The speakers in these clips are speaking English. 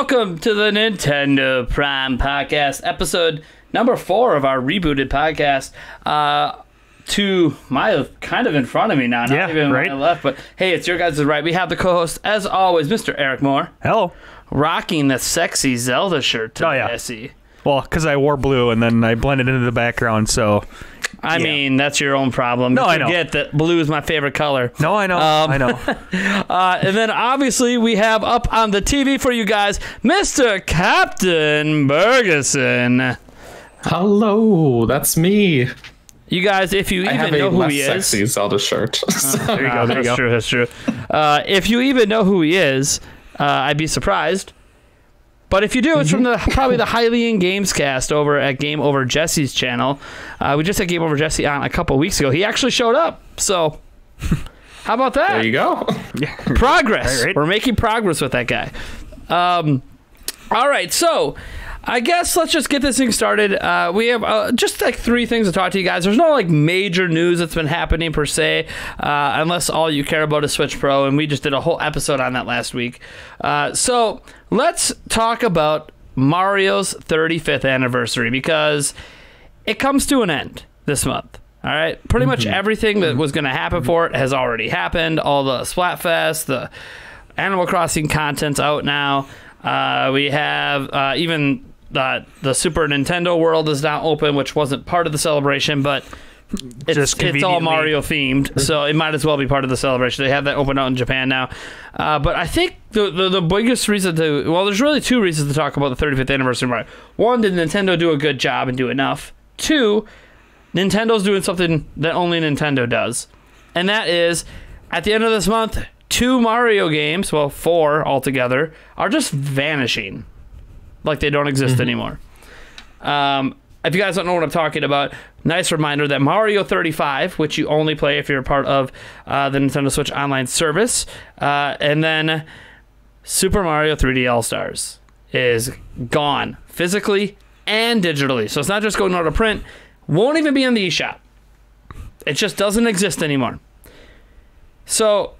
welcome to the Nintendo Prime Podcast, episode number four of our rebooted podcast. Uh, to my kind of in front of me now, not Yeah, even right. my left, but hey, it's your guys' right. We have the co-host, as always, Mr. Eric Moore, Hello. rocking the sexy Zelda shirt today. Oh, yeah. I see. Well, because I wore blue and then I blended into the background, so I Yeah. mean, that's your own problem. No, You I know. Forget that blue is my favorite color. no, I know, Um, I know. Uh, and then obviously we have up on the TV for you guys, Mr. Captain Burgerson. Hello, that's me. You guys, if you I have even a know who less he is, sexy Zelda shirt. There you go. There you that's go. true. That's true. Uh, if you even know who he is, uh, I'd be surprised. But if you do, it's from the probably the Hylian Games cast over at Game Over Jesse's channel. Uh, we just had Game Over Jesse on a couple weeks ago. He actually showed up. So, how about that? there you go. progress. All right. We're making progress with that guy. Um, all right, so I guess let's just get this thing started. Uh, we have uh, just like three things to talk to you guys. There's no like major news that's been happening per se, uh, unless all you care about is Switch Pro, and we just did a whole episode on that last week. Uh, so let's talk about Mario's 35th anniversary because it comes to an end this month. All right, pretty much everything that was going to happen for it has already happened. All the Splatfest, the Animal Crossing content's out now. Uh, we have uh, even the the Super Nintendo World is now open, which wasn't part of the celebration, but it's, Just it's all Mario themed, so it might as well be part of the celebration. They have that open out in Japan now. Uh, but I think the, the the biggest reason to well, there's really two reasons to talk about the 35th anniversary of Mario. One, did Nintendo do a good job and do enough? Two, Nintendo's doing something that only Nintendo does, and that is at the end of this month, two Mario games, well, four altogether, are just vanishing, like they don't exist anymore. Um, if you guys don't know what I'm talking about, nice reminder that Mario 35, which you only play if you're a part of uh, the Nintendo Switch Online service, uh, and then Super Mario 3D All Stars is gone physically and digitally. So it's not just going out of print, won't even be in the eShop. It just doesn't exist anymore. So,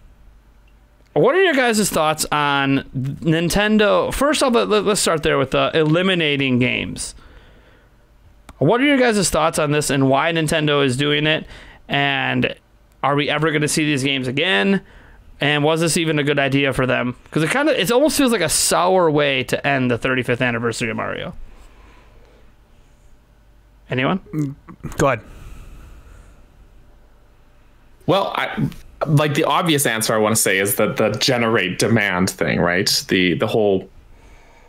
what are your guys' thoughts on Nintendo? First off, let- let's start there with uh, eliminating games. What are your guys' thoughts on this and why Nintendo is doing it? And are we ever going to see these games again? And was this even a good idea for them? Because it kind of, it almost feels like a sour way to end the 35th anniversary of Mario. Anyone? Go ahead. Well, I, like the obvious answer I want to say is that the generate demand thing, right? The the whole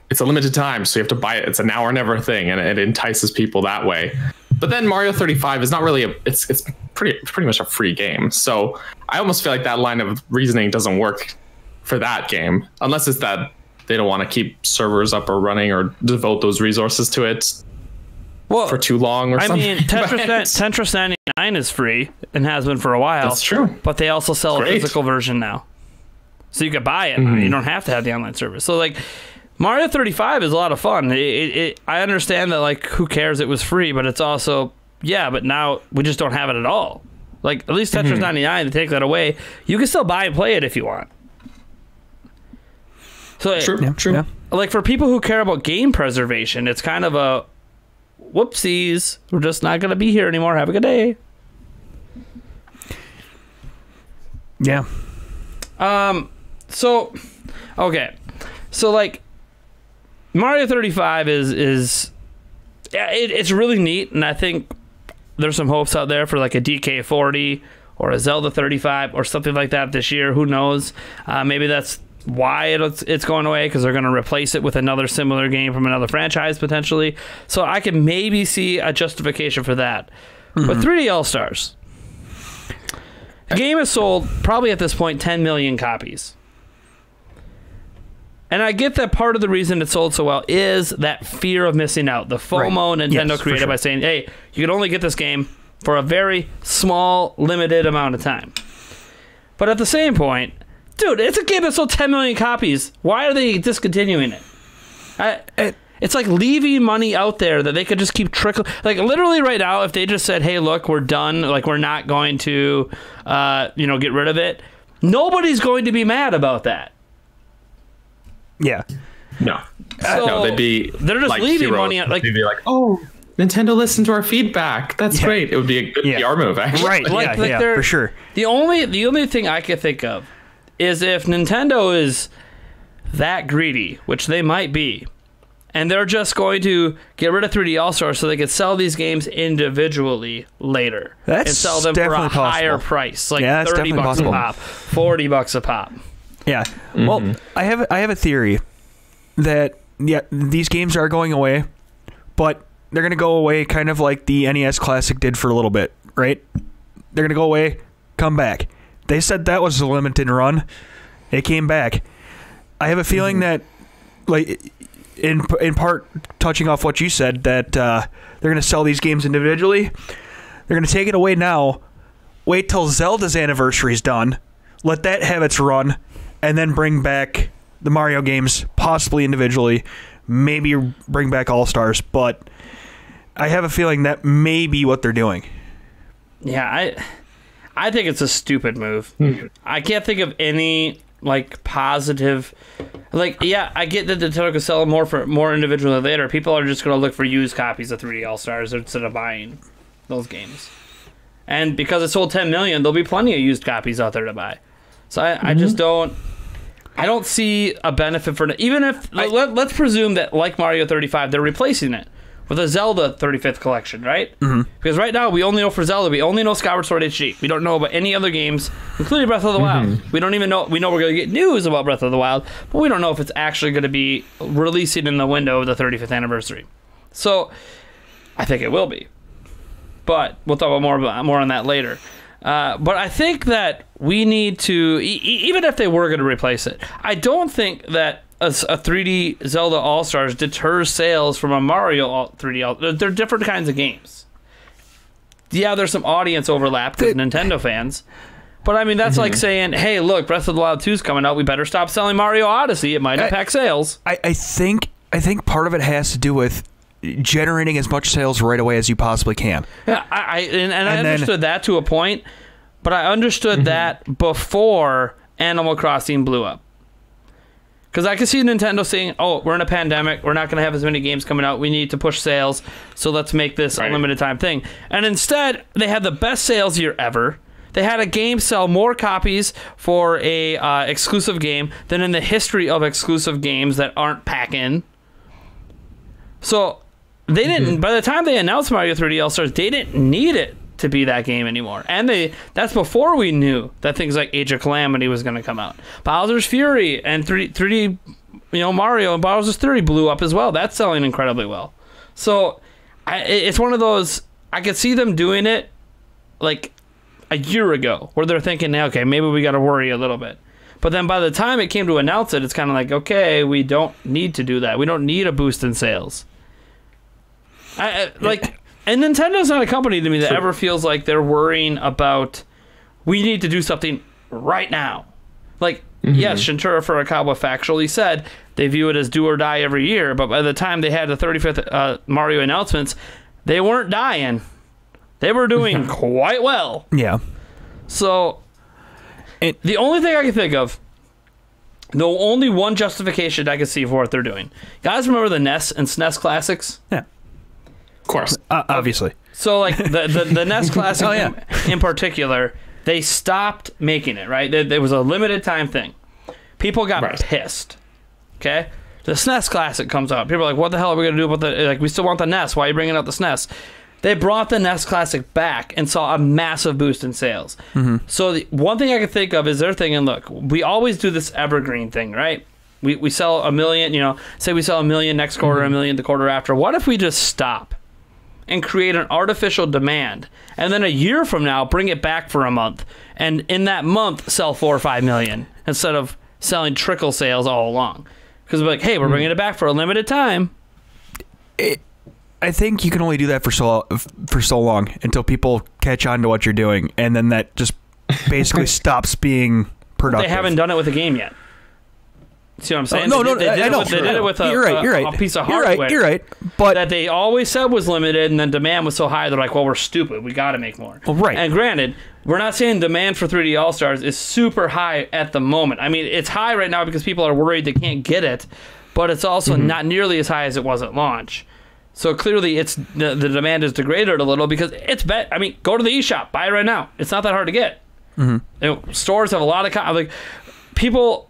it's a limited time, so you have to buy it. It's a now or never thing, and it entices people that way. But then Mario 35 is not really a it's it's pretty pretty much a free game. So I almost feel like that line of reasoning doesn't work for that game unless it's that they don't want to keep servers up or running or devote those resources to it Well, for too long or I something. I mean, Tetris, Tetris 99 is free and has been for a while. That's true. But they also sell a Great. Mm-hmm. physical version now. So you could buy it. You don't have to have the online service. So, like, Mario 35 is a lot of fun. It, it, it, I understand that, like, who cares it was free, but it's also, yeah, but now we just don't have it at all. Like, at least Mm-hmm. Tetris 99, to take that away, you can still buy and play it if you want. So, True, Yeah, true. yeah. like for people who care about game preservation, it's kind of a whoopsies. We're just not gonna be here anymore. Have a good day. Yeah. Um, so okay, so like Mario 35 is is yeah, it, it's really neat, and I think there's some hopes out there for like a DK 40 or a Zelda 35 or something like that this year. Who knows? Uh, maybe that's why it's it's going away because they're going to replace it with another similar game from another franchise potentially. So I can maybe see a justification for that. But hmm. 3D All Stars. The game has sold probably at this point 10 million copies. And I get that part of the reason it sold so well is that fear of missing out. The FOMO Right. Nintendo Yes, created sure. by saying, hey, you can only get this game for a very small, limited amount of time. But at the same point, dude, it's a game that sold 10 million copies. Why are they discontinuing it? I, it's like leaving money out there that they could just keep trickling. Like literally right now, if they just said, "Hey, look, we're done. Like we're not going to, uh, you know, get rid of it," nobody's going to be mad about that. Yeah. No. So no, they'd be they're just like leaving heroes. money on- like they'd be like, oh, Nintendo listened to our feedback. That's Yeah. great. It would be a good Yeah. PR move, actually. Right. like, yeah, like yeah, for sure. The only the only thing I could think of is if Nintendo is that greedy, which they might be, and they're just going to get rid of 3D All Stars so they could sell these games individually later and sell them for a definitely higher price, like Yeah, thirty definitely bucks a pop, forty bucks a pop. Yeah. Well, mm-hmm. I have I have a theory that yeah, these games are going away, but they're going to go away kind of like the NES Classic did for a little bit, right? They're going to go away, come back. They said that was a limited run. It came back. I have a feeling that like in in part touching off what you said that uh, they're going to sell these games individually. They're going to take it away now. Wait till Zelda's anniversary is done. Let that have its run, and then bring back the Mario games, possibly individually. Maybe bring back All Stars, but I have a feeling that may be what they're doing. Yeah, I I think it's a stupid move. Hmm. I can't think of any like positive like yeah, I get that Nintendo could sell more for more individually later. People are just gonna look for used copies of 3D All Stars instead of buying those games. And because it sold 10 million, there'll be plenty of used copies out there to buy. So I, I just mm-hmm. don't I don't see a benefit for even if let, let's presume that like Mario 35 they're replacing it with a Zelda 35th collection, right? Mm-hmm. Because right now we only know for Zelda, we only know Skyward Sword HD. We don't know about any other games, including Breath of the Wild. We don't even know. We know we're going to get news about Breath of the Wild, but we don't know if it's actually going to be releasing in the window of the 35th anniversary. So I think it will be, but we'll talk about more about more on that later. Uh, but I think that we need to, e- even if they were going to replace it, I don't think that a, s- a 3D Zelda All Stars deters sales from a Mario all- 3D. All, they're, they're different kinds of games. Yeah, there's some audience overlap with Nintendo fans. But I mean, that's like saying, hey, look, Breath of the Wild 2 is coming out. We better stop selling Mario Odyssey. It might I- impact sales. I, I think I think part of it has to do with generating as much sales right away as you possibly can. Yeah, I, I and, and, I And then- Mm-hmm. understood that to a point, but I understood that before Animal Crossing blew up. Because I can see Nintendo saying, "Oh, we're in a pandemic. We're not going to have as many games coming out. We need to push sales, so let's make this Right. a limited time thing." And instead, they had the best sales year ever. They had a game sell more copies for a uh, exclusive game than in the history of exclusive games that aren't pack in. So they didn't. By the time they announced Mario 3D All Stars, they didn't need it to be that game anymore. And they that's before we knew that things like Age of Calamity was going to come out. Bowser's Fury and 3 3D, you know, Mario and Bowser's Fury blew up as well. That's selling incredibly well. So I, it's one of those. I could see them doing it like a year ago, where they're thinking, okay, maybe we got to worry a little bit. But then by the time it came to announce it, it's kind of like, okay, we don't need to do that. We don't need a boost in sales. I, I like, and Nintendo's not a company to me that ever feels like they're worrying about we need to do something right now. Like, yes, Shuntaro Furukawa factually said they view it as do or die every year, but by the time they had the 35th uh, Mario announcements, they weren't dying. They were doing quite well. Yeah. So, It- the only thing I can think of, the only one justification I can see for what they're doing. Guys, remember the NES and SNES classics? Yeah. Of course. Uh, obviously. So, like the the, the NES classic Oh, yeah. in particular, they stopped making it. Right, there, there was a limited time thing. People got Right. pissed. Okay, the SNES classic comes out. People are like, "What the hell are we gonna do about the like? We still want the NES. Why are you bringing out the SNES?" They brought the NES Classic back and saw a massive boost in sales. So the one thing I can think of is they're thinking, look, we always do this evergreen thing, right? We, we sell a million, you know, say we sell a million next quarter, a million the quarter after. What if we just stop and create an artificial demand and then a year from now bring it back for a month and in that month sell four or five million instead of selling trickle sales all along? Because like, hey, we're hmm. bringing it back for a limited time. I think you can only do that for so for so long until people catch on to what you're doing, and then that just basically stops being productive. They haven't done it with a game yet. See what I'm saying? Oh, no, They no, did- they did I it know. with- They did it with a, you're right. You're right. a piece of hardware. You're right. You're right. But that they always said was limited, and then demand was so high, they're like, "Well, we're stupid. We got to make more." Well, right. And granted, we're not saying demand for 3D All Stars is super high at the moment. I mean, it's high right now because people are worried they can't get it. but it's also mm-hmm. not nearly as high as it was at launch. So clearly, it's the, the demand is degraded a little because it's bet. I mean, go to the eShop, buy it right now. It's not that hard to get. Mm-hmm. You know, stores have a lot of co- like people.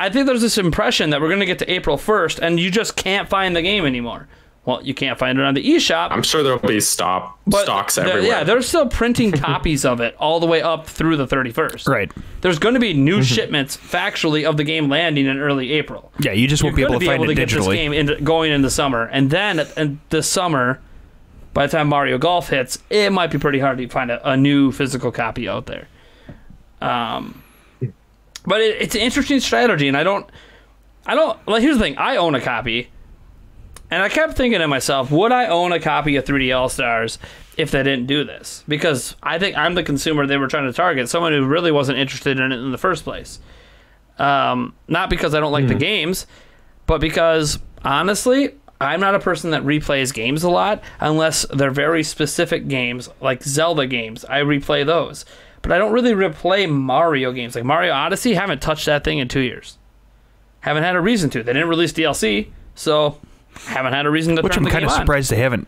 I think there's this impression that we're going to get to April 1st and you just can't find the game anymore. Well, you can't find it on the eShop. I'm sure there'll be stop but stocks everywhere. Yeah, they're still printing copies of it all the way up through the 31st. Right. There's going to be new shipments factually of the game landing in early April. Yeah, you just won't be You're able gonna to find it get this game into, going the summer, and then in this summer, by the time Mario Golf hits, it might be pretty hard to find a, a new physical copy out there. Um, but it, it's an interesting strategy, and I don't, I don't. Like, here's the thing: I own a copy, and I kept thinking to myself, would I own a copy of 3D All Stars if they didn't do this? Because I think I'm the consumer they were trying to target, someone who really wasn't interested in it in the first place. Um, not because I don't like the games, but because honestly, I'm not a person that replays games a lot unless they're very specific games, like Zelda games. I replay those. But I don't really replay Mario games. Like Mario Odyssey, haven't touched that thing in two years. Haven't had a reason to. They didn't release DLC, so haven't had a reason to Which turn I'm the kind game of on. surprised they haven't,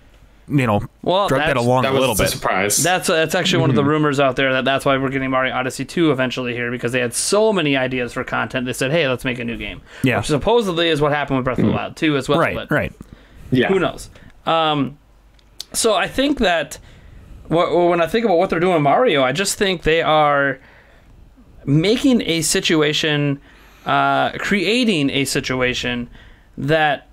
you know, Well, drugged that that's- along that a was little a bit. surprise. That's that's actually one of the rumors out there that that's why we're getting Mario Odyssey 2 eventually here because they had so many ideas for content. They said, "Hey, let's make a new game." Yeah. Which supposedly is what happened with Breath of the Wild 2 as well. Right, but right. yeah. Who knows? Um, so I think that wh- when I think about what they're doing Mario, I just think they are making a situation, uh, creating a situation that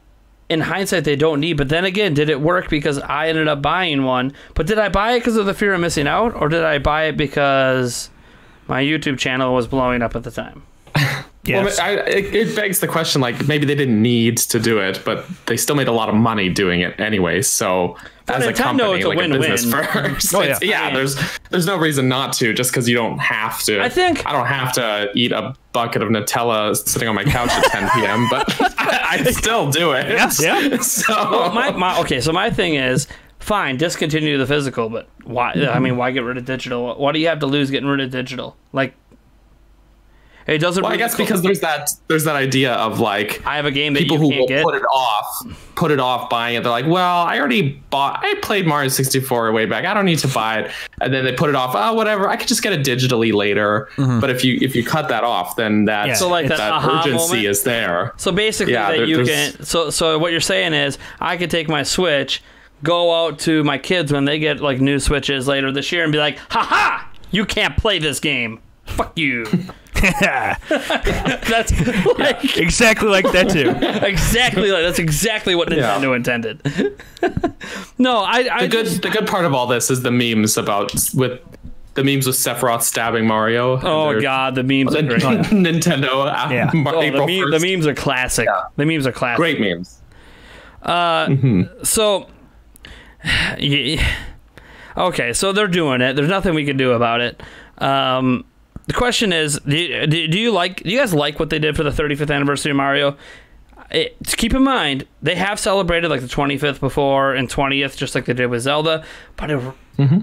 in hindsight they don't need. But then again, did it work because I ended up buying one? But did I buy it because of the fear of missing out, or did I buy it because my YouTube channel was blowing up at the time? Yes. Well, I, it, it begs the question like maybe they didn't need to do it, but they still made a lot of money doing it anyway. So as a company, it's a like win-win. a business first, Oh, yeah. yeah, there's there's no reason not to just because you don't have to. I think- I don't have to eat a bucket of Nutella sitting on my couch at 10 p.m., but I, I still do it. Yeah, yeah. So my, my okay, so my thing is fine, discontinue the physical, but why? I mean, why get rid of digital? What do you have to lose getting rid of digital? Like, it doesn't. well, I guess co- because there's that there's that idea of like I have a game that people you who can't will get. put it off, put it off buying it. They're like, well, I already bought, I played Mario 64 way back. I don't need to buy it. And then they put it off. Oh, whatever. I could just get it digitally later. Mm-hmm. But if you if you cut that off, then that Yeah. So, like, that aha urgency moment? is there. so basically, Yeah, that there- you can. So so what you're saying is, I could take my Switch, go out to my kids when they get like new Switches later this year, and be like, "Ha ha! You can't play this game. Fuck you." That's like exactly like that too. exactly like that's exactly what Yeah. Nintendo intended. no, I I The good just- the good part of all this is the memes about with the memes with Sephiroth stabbing Mario. Oh god, the memes are great. Nintendo uh, Yeah. Mar- Oh, the, April meme, 1st. the memes are classic. The memes are classic. Great memes. Uh, So, yeah, okay, so they're doing it. There's nothing we can do about it. Um, the question is, do you, do do you like? Do you guys like what they did for the 35th anniversary of Mario? It, to keep in mind, they have celebrated like the 25th before and 20th, just like they did with Zelda. But it, mm-hmm.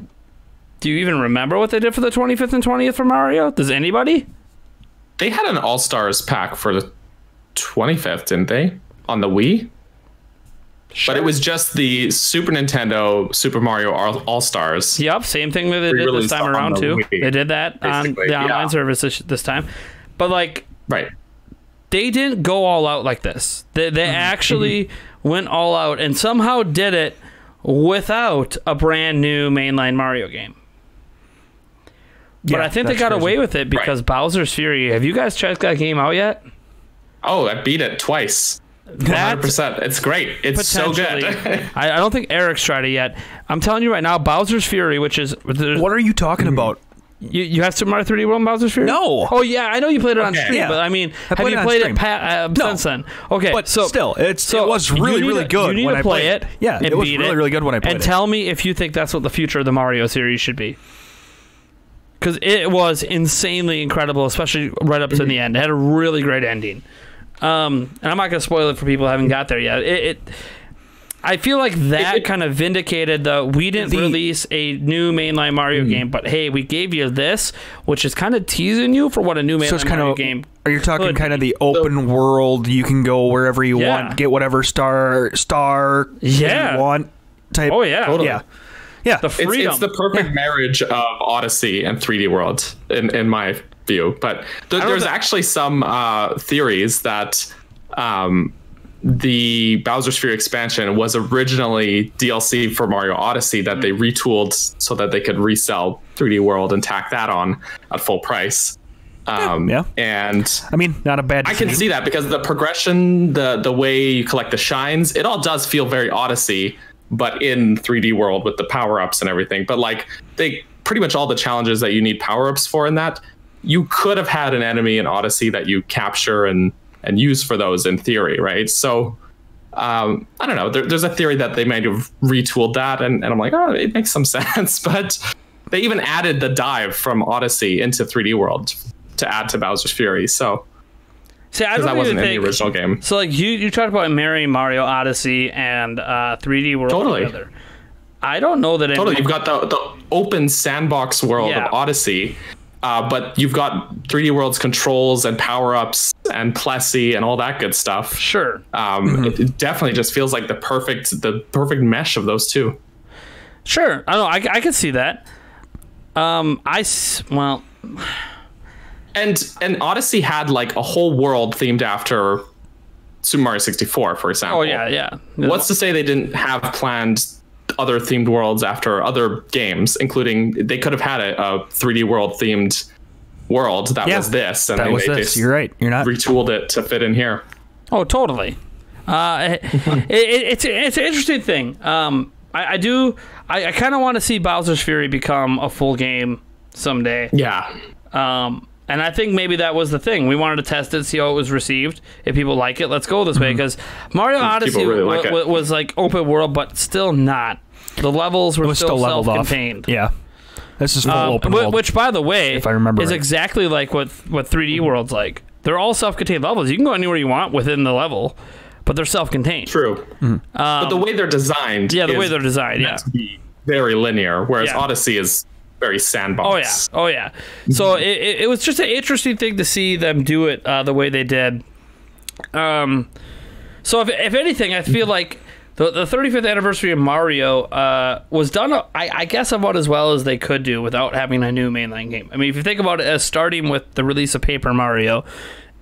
do you even remember what they did for the 25th and 20th for Mario? Does anybody? They had an All Stars pack for the 25th, didn't they? On the Wii? But it was just the Super Nintendo Super Mario All Stars. Yep, same thing that they did this time around too. Wii, They did that on the online yeah. service this, this time, but like Right. they didn't go all out like this. They they Mm-hmm. actually went all out and somehow did it without a brand new mainline Mario game. But Yeah, I think they got crazy. away with it because Bowser's Fury. Have you guys checked that game out yet? Oh, I beat it twice. That's 100%. It's great. It's so good. I, I don't think Eric's tried it yet. I'm telling you right now, Bowser's Fury, which is What are you talking about? You, you have Super Mario 3D World and Bowser's Fury? No. Oh yeah, I know you played it on Okay. stream, Yeah. but I mean, I have played you it played it pa- uh, No. since then? Okay, But so still, it's so it was really really to- good You need when to play it. Yeah, and it was beat really really good when I played And it. And tell me if you think that's what the future of the Mario series should be. Because it was insanely incredible, especially right up to Mm-hmm. the end. It had a really great ending. Um, and I'm not going to spoil it for people who haven't got there yet. It, it I feel like that it- kind of vindicated the we didn't The- release a new mainline Mario Mm. game, but hey, we gave you this, which is kind of teasing you for what a new mainline so it's kind Mario of game. Are you talking Could kind of the open world? You can go wherever you Yeah. want, get whatever star star Yeah. you want. Type. Oh yeah, Totally. yeah, yeah. The It's, freedom. it's the perfect marriage of Odyssey and 3D World, in, in my view. But th- there's actually some uh, theories that um, the Bowser's Fury expansion was originally DLC for Mario Odyssey that they retooled so that they could resell 3D World and tack that on at full price. Um, Yeah. And I mean, not a bad. I can see that because the progression, the the way you collect the shines, it all does feel very Odyssey, but in 3D world with the power ups and everything. But like they pretty much all the challenges that you need power ups for in that, you could have had an enemy in Odyssey that you capture and and use for those in theory, right? So. Um, I don't know. There, there's a theory that they might have retooled that, and, and I'm like, oh, it makes some sense. But they even added the dive from Odyssey into 3D World to add to Bowser's Fury. So See, I don't that wasn't even in the original game. So like you you talked about marrying Mario Odyssey and uh, 3D World Totally. together. I don't know that Totally, you've got the the open sandbox world Yeah. of Odyssey, uh, but you've got 3D World's controls and power ups and Plessie and all that good stuff. sure. Um, it, it definitely just feels like the perfect the perfect mesh of those two. Sure, I know. I, I could see that. Um, I s- well, And and Odyssey had like a whole world themed after Super Mario 64, for example. oh yeah, yeah. What's to say they didn't have planned other themed worlds after other games, including they could have had a, a 3D world themed world that Yeah, was this, and that they, was they this. just You're right. You're not. retooled it to fit in here. Oh, totally. Uh, it, it, it's it's an interesting thing. Um, I, I do. I, I kind of want to see Bowser's Fury become a full game someday. Yeah, Um, and I think maybe that was the thing. We wanted to test it, see how it was received. If people like it, let's go this way. Because Mario Odyssey really like wa- was like open world, but still not. The levels were still, still leveled off. self-contained. Yeah. This is full Um, open whi- world. Which, by the way, If I remember is right. exactly like what what 3D World's like. They're all self-contained levels. You can go anywhere you want within the level, but they're self-contained. true. but the way they're designed, Um, Yeah, the way they're designed. Yeah. to be very linear, whereas Yeah. Odyssey is very sandbox. Oh yeah. Oh yeah. So it, it, it was just an interesting thing to see them do it uh, the way they did. Um, so if, if anything, I feel like the, the 35th anniversary of Mario uh, was done, I, I guess, about as well as they could do without having a new mainline game. I mean, if you think about it as starting with the release of Paper Mario,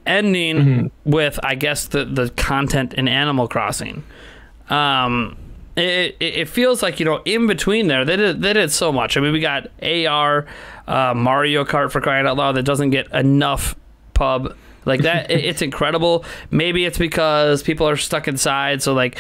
ending with, I guess, the, the content in Animal Crossing. Um, it, it, it feels like you know in between there they did they did so much. I mean we got AR, uh, Mario Kart for crying out loud that doesn't get enough pub like that. it, it's incredible. Maybe it's because people are stuck inside, so like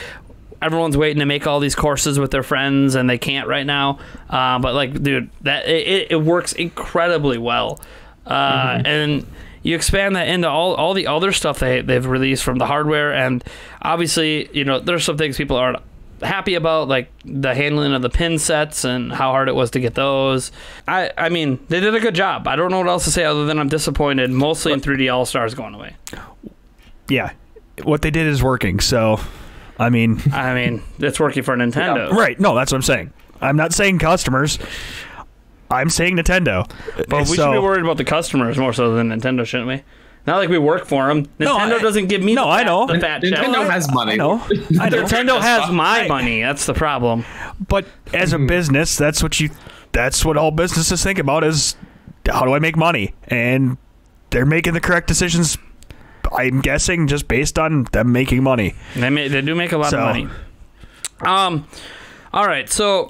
everyone's waiting to make all these courses with their friends and they can't right now. Uh, but like dude, that it, it- works incredibly well, uh, and you expand that into all, all the other stuff they, they've released from the hardware and obviously you know there's some things people aren't happy about like the handling of the pin sets and how hard it was to get those i i mean they did a good job i don't know what else to say other than i'm disappointed mostly in 3d all stars going away yeah. What they did is working. So, I mean, i mean it's working for nintendo right. No, that's what I'm saying. I'm not saying customers. I'm saying Nintendo. but we so, should be worried about the customers more so than nintendo shouldn't we not like we work for them nintendo No, I- doesn't give me no, the I know. the fat check. Nintendo has money. I know. I know. Nintendo has my money. That's the problem. But as a mm-hmm. business, that's what you that's what all businesses think about is how do I make money? And they're making the correct decisions I'm guessing just based on them making money. They may, they do make a lot So- of money. Um, all right, so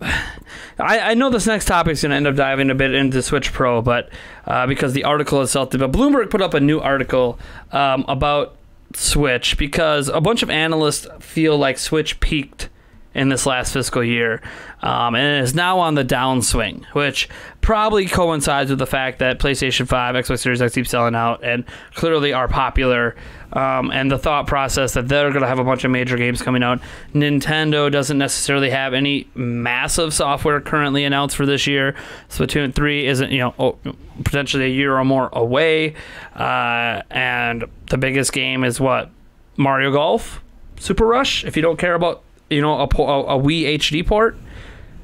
I, I know this next topic is going to end up diving a bit into Switch Pro, but uh, because the article itself did, but Bloomberg put up a new article um, about Switch because a bunch of analysts feel like Switch peaked in this last fiscal year, um, and is now on the downswing, which probably coincides with the fact that PlayStation 5, Xbox Series X keep selling out, and clearly are popular. Um, and the thought process that they're going to have a bunch of major games coming out. Nintendo doesn't necessarily have any massive software currently announced for this year. Splatoon 3 isn't, you know, potentially a year or more away. Uh, and the biggest game is what? Mario Golf? Super Rush? If you don't care about, you know, a, a, a Wii HD port.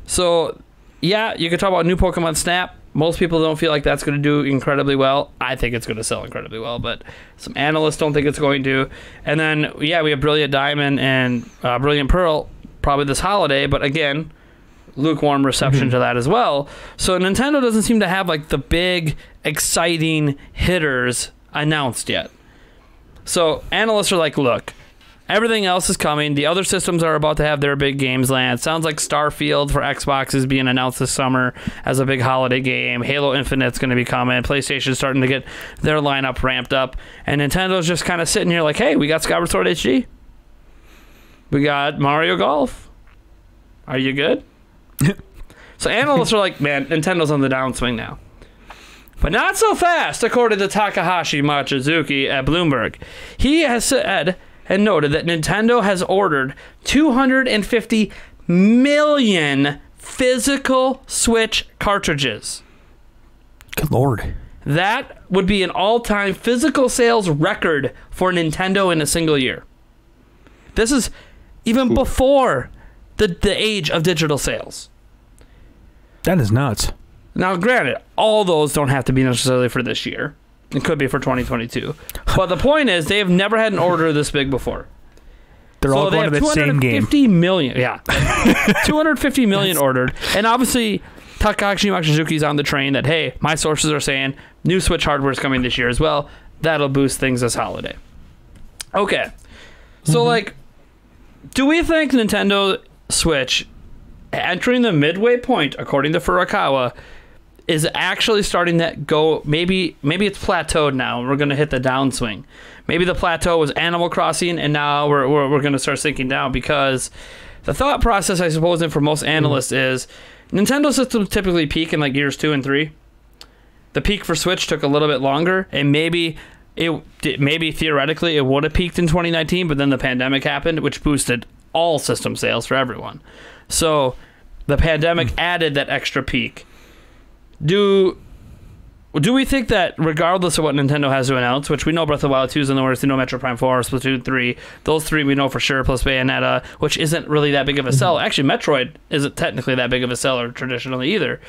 So, yeah, you could talk about new Pokemon Snap, Most people don't feel like that's going to do incredibly well. I think it's going to sell incredibly well, but some analysts don't think it's going to. And then, yeah, we have Brilliant Diamond and uh, Brilliant Pearl probably this holiday, but again, lukewarm reception to that as well. So Nintendo doesn't seem to have like the big, exciting hitters announced yet. So analysts are like, look, everything else is coming. The other systems are about to have their big games land. Sounds like Starfield for Xbox is being announced this summer as a big holiday game. Halo Infinite's going to be coming. PlayStation's starting to get their lineup ramped up. And Nintendo's just kind of sitting here like, hey, we got Skyward Sword HD. We got Mario Golf. Are you good? so analysts are like, man, Nintendo's on the downswing now. But not so fast, according to Takahashi Mochizuki at Bloomberg. He has said and noted that Nintendo has ordered 250 million physical Switch cartridges. Good lord. That would be an all time physical sales record for Nintendo in a single year. This is even before the, the age of digital sales. That is nuts. Now, granted, all those don't have to be necessarily for this year. It could be for 2022. But the point is, they have never had an order this big before. They're all going to the same game. 250 million, yeah. 250 million ordered. And obviously, Takashi Mochizuki's on the train that, hey, my sources are saying new Switch hardware is coming this year as well. That'll boost things this holiday. Okay. So, mm-hmm. like, do we think Nintendo Switch entering the midway point, according to Furukawa, is actually starting to go maybe maybe it's plateaued now. And we're going to hit the downswing. Maybe the plateau was animal crossing and now we're, we're, we're going to start sinking down because the thought process i suppose and for most mm-hmm. analysts is nintendo systems typically peak in like years two and three. The peak for switch took a little bit longer and maybe it maybe theoretically it would have peaked in 2019 but then the pandemic happened which boosted all system sales for everyone. So the pandemic mm. added that extra peak do do we think that regardless of what Nintendo has to announce, which we know Breath of the Wild 2 is in the works, we know Metroid Prime 4, Splatoon 3, those three we know for sure, plus Bayonetta, which isn't really that big of a seller. Actually, Metroid isn't technically that big of a seller traditionally either.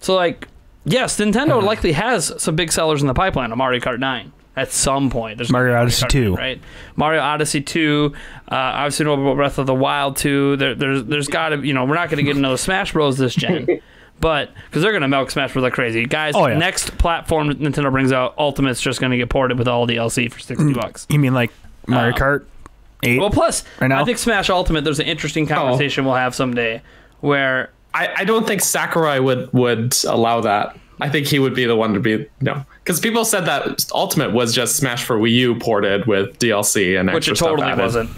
So, like, yes, Nintendo likely has some big sellers in the pipeline, a Mario Kart 9 at some point. There's Mario Odyssey Kart 2. 9, right? Mario Odyssey 2, uh, obviously know about Breath of the Wild 2. There, there's there's got to, you know, we're not going to get another Smash Bros. this gen. But because they're gonna milk Smash Bros like crazy, guys. Oh, yeah. Next platform Nintendo brings out, Ultimate's just gonna get ported with all the DLC for sixty bucks. You mean like Mario Uh, Kart 8? Well, plus Right now? I think Smash Ultimate. There's an interesting conversation we'll have someday where I, I don't think Sakurai would would allow that. I think he would be the one to be no, because people said that Ultimate was just Smash for Wii U ported with DLC and which extra it stuff totally added. wasn't.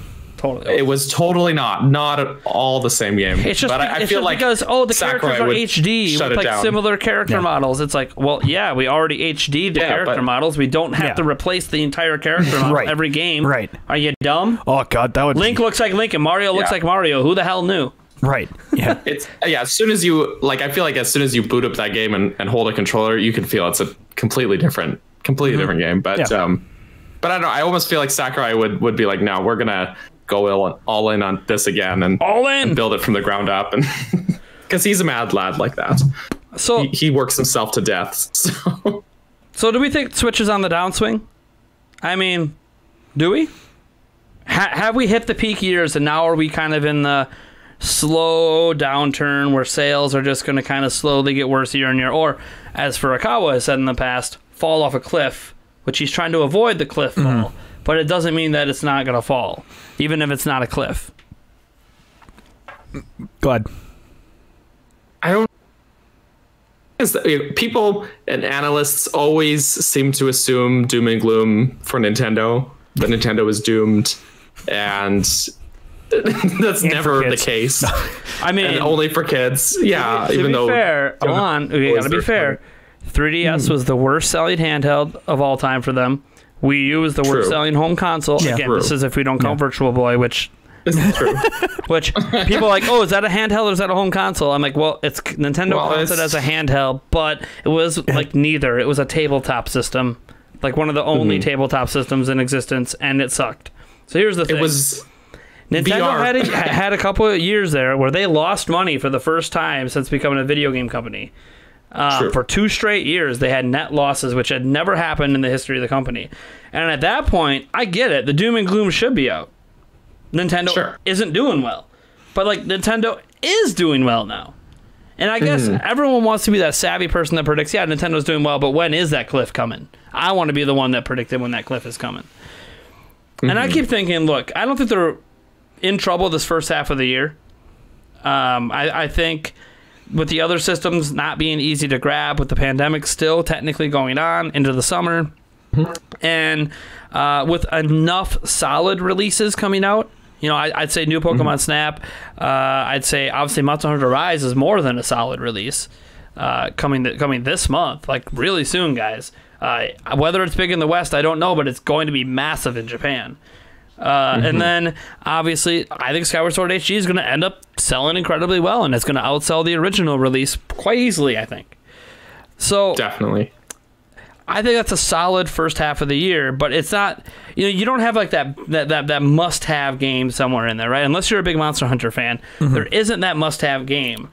Totally. It was totally not not at all the same game. It's just, but I, I it's feel just like because oh the Sakurai characters are HD with like down. similar character Yeah. models. It's like well yeah we already HD'd the Yeah, character but- models. We don't have Yeah. to replace the entire character model Right. every game. Right. Are you dumb? oh god, that would Link looks like Link and Mario looks Yeah. like Mario. Who the hell knew? right. Yeah. it's yeah. As soon as you like, I feel like as soon as you boot up that game and, and hold a controller, you can feel it's a completely different, completely different game. But Yeah. um, but I don't know. I almost feel like Sakurai would would be like, no, we're gonna go all, all in on this again and All in. and build it from the ground up and because he's a mad lad like that. So He, he works himself to death. So So do we think Switch is on the downswing? I mean, do we? Ha- have we hit the peak years and now are we kind of in the slow downturn where sales are just going to kind of slowly get worse year on year? Or, as Furukawa has said in the past, fall off a cliff, which he's trying to avoid the cliff mm-hmm. fall. But it doesn't mean that it's not going to fall, even if it's not a cliff. Glad. I don't. Is that, you know, people and analysts always seem to assume doom and gloom for Nintendo. That Nintendo is doomed, and that's never the case. I mean, and only for kids. Yeah, to even be though fair, hold on, we gotta be are fair. 3DS hmm. was the worst selling handheld of all time for them. Wii U was the worst selling home console. Yeah. Again, True. this is if we don't count Virtual Boy, which this is true. which people are like, oh, is that a handheld or is that a home console? I'm like, well, it's Nintendo Well, counts it it's- as a handheld, but it was like neither. It was a tabletop system, like one of the only tabletop systems in existence, and it sucked. So here's the thing: Mm-hmm. it was Nintendo VR. had a, had a couple of years there where they lost money for the first time since becoming a video game company. Uh, for two straight years, they had net losses, which had never happened in the history of the company. And at that point, I get it. The doom and gloom should be out. Nintendo Sure. isn't doing well, but like Nintendo is doing well now. And I guess Hmm. everyone wants to be that savvy person that predicts, yeah, Nintendo's doing well, but when is that cliff coming? I want to be the one that predicted when that cliff is coming. And Mm-hmm. I keep thinking, look, I don't think they're in trouble this first half of the year. Um, I, I think with the other systems not being easy to grab, with the pandemic still technically going on into the summer, and uh, with enough solid releases coming out, you know, I, I'd say new Pokemon Snap. Uh, I'd say obviously Monster Hunter Rise is more than a solid release uh, coming th- coming this month, like really soon, guys. Uh, whether it's big in the West, I don't know, but it's going to be massive in Japan. Uh, And then obviously, I think Skyward Sword HD is going to end up selling incredibly well, and it's going to outsell the original release quite easily. I think. So Definitely. I think that's a solid first half of the year, but it's not. You know, you don't have like that that that, that must have game somewhere in there, right? Unless you're a big Monster Hunter fan, there isn't that must have game.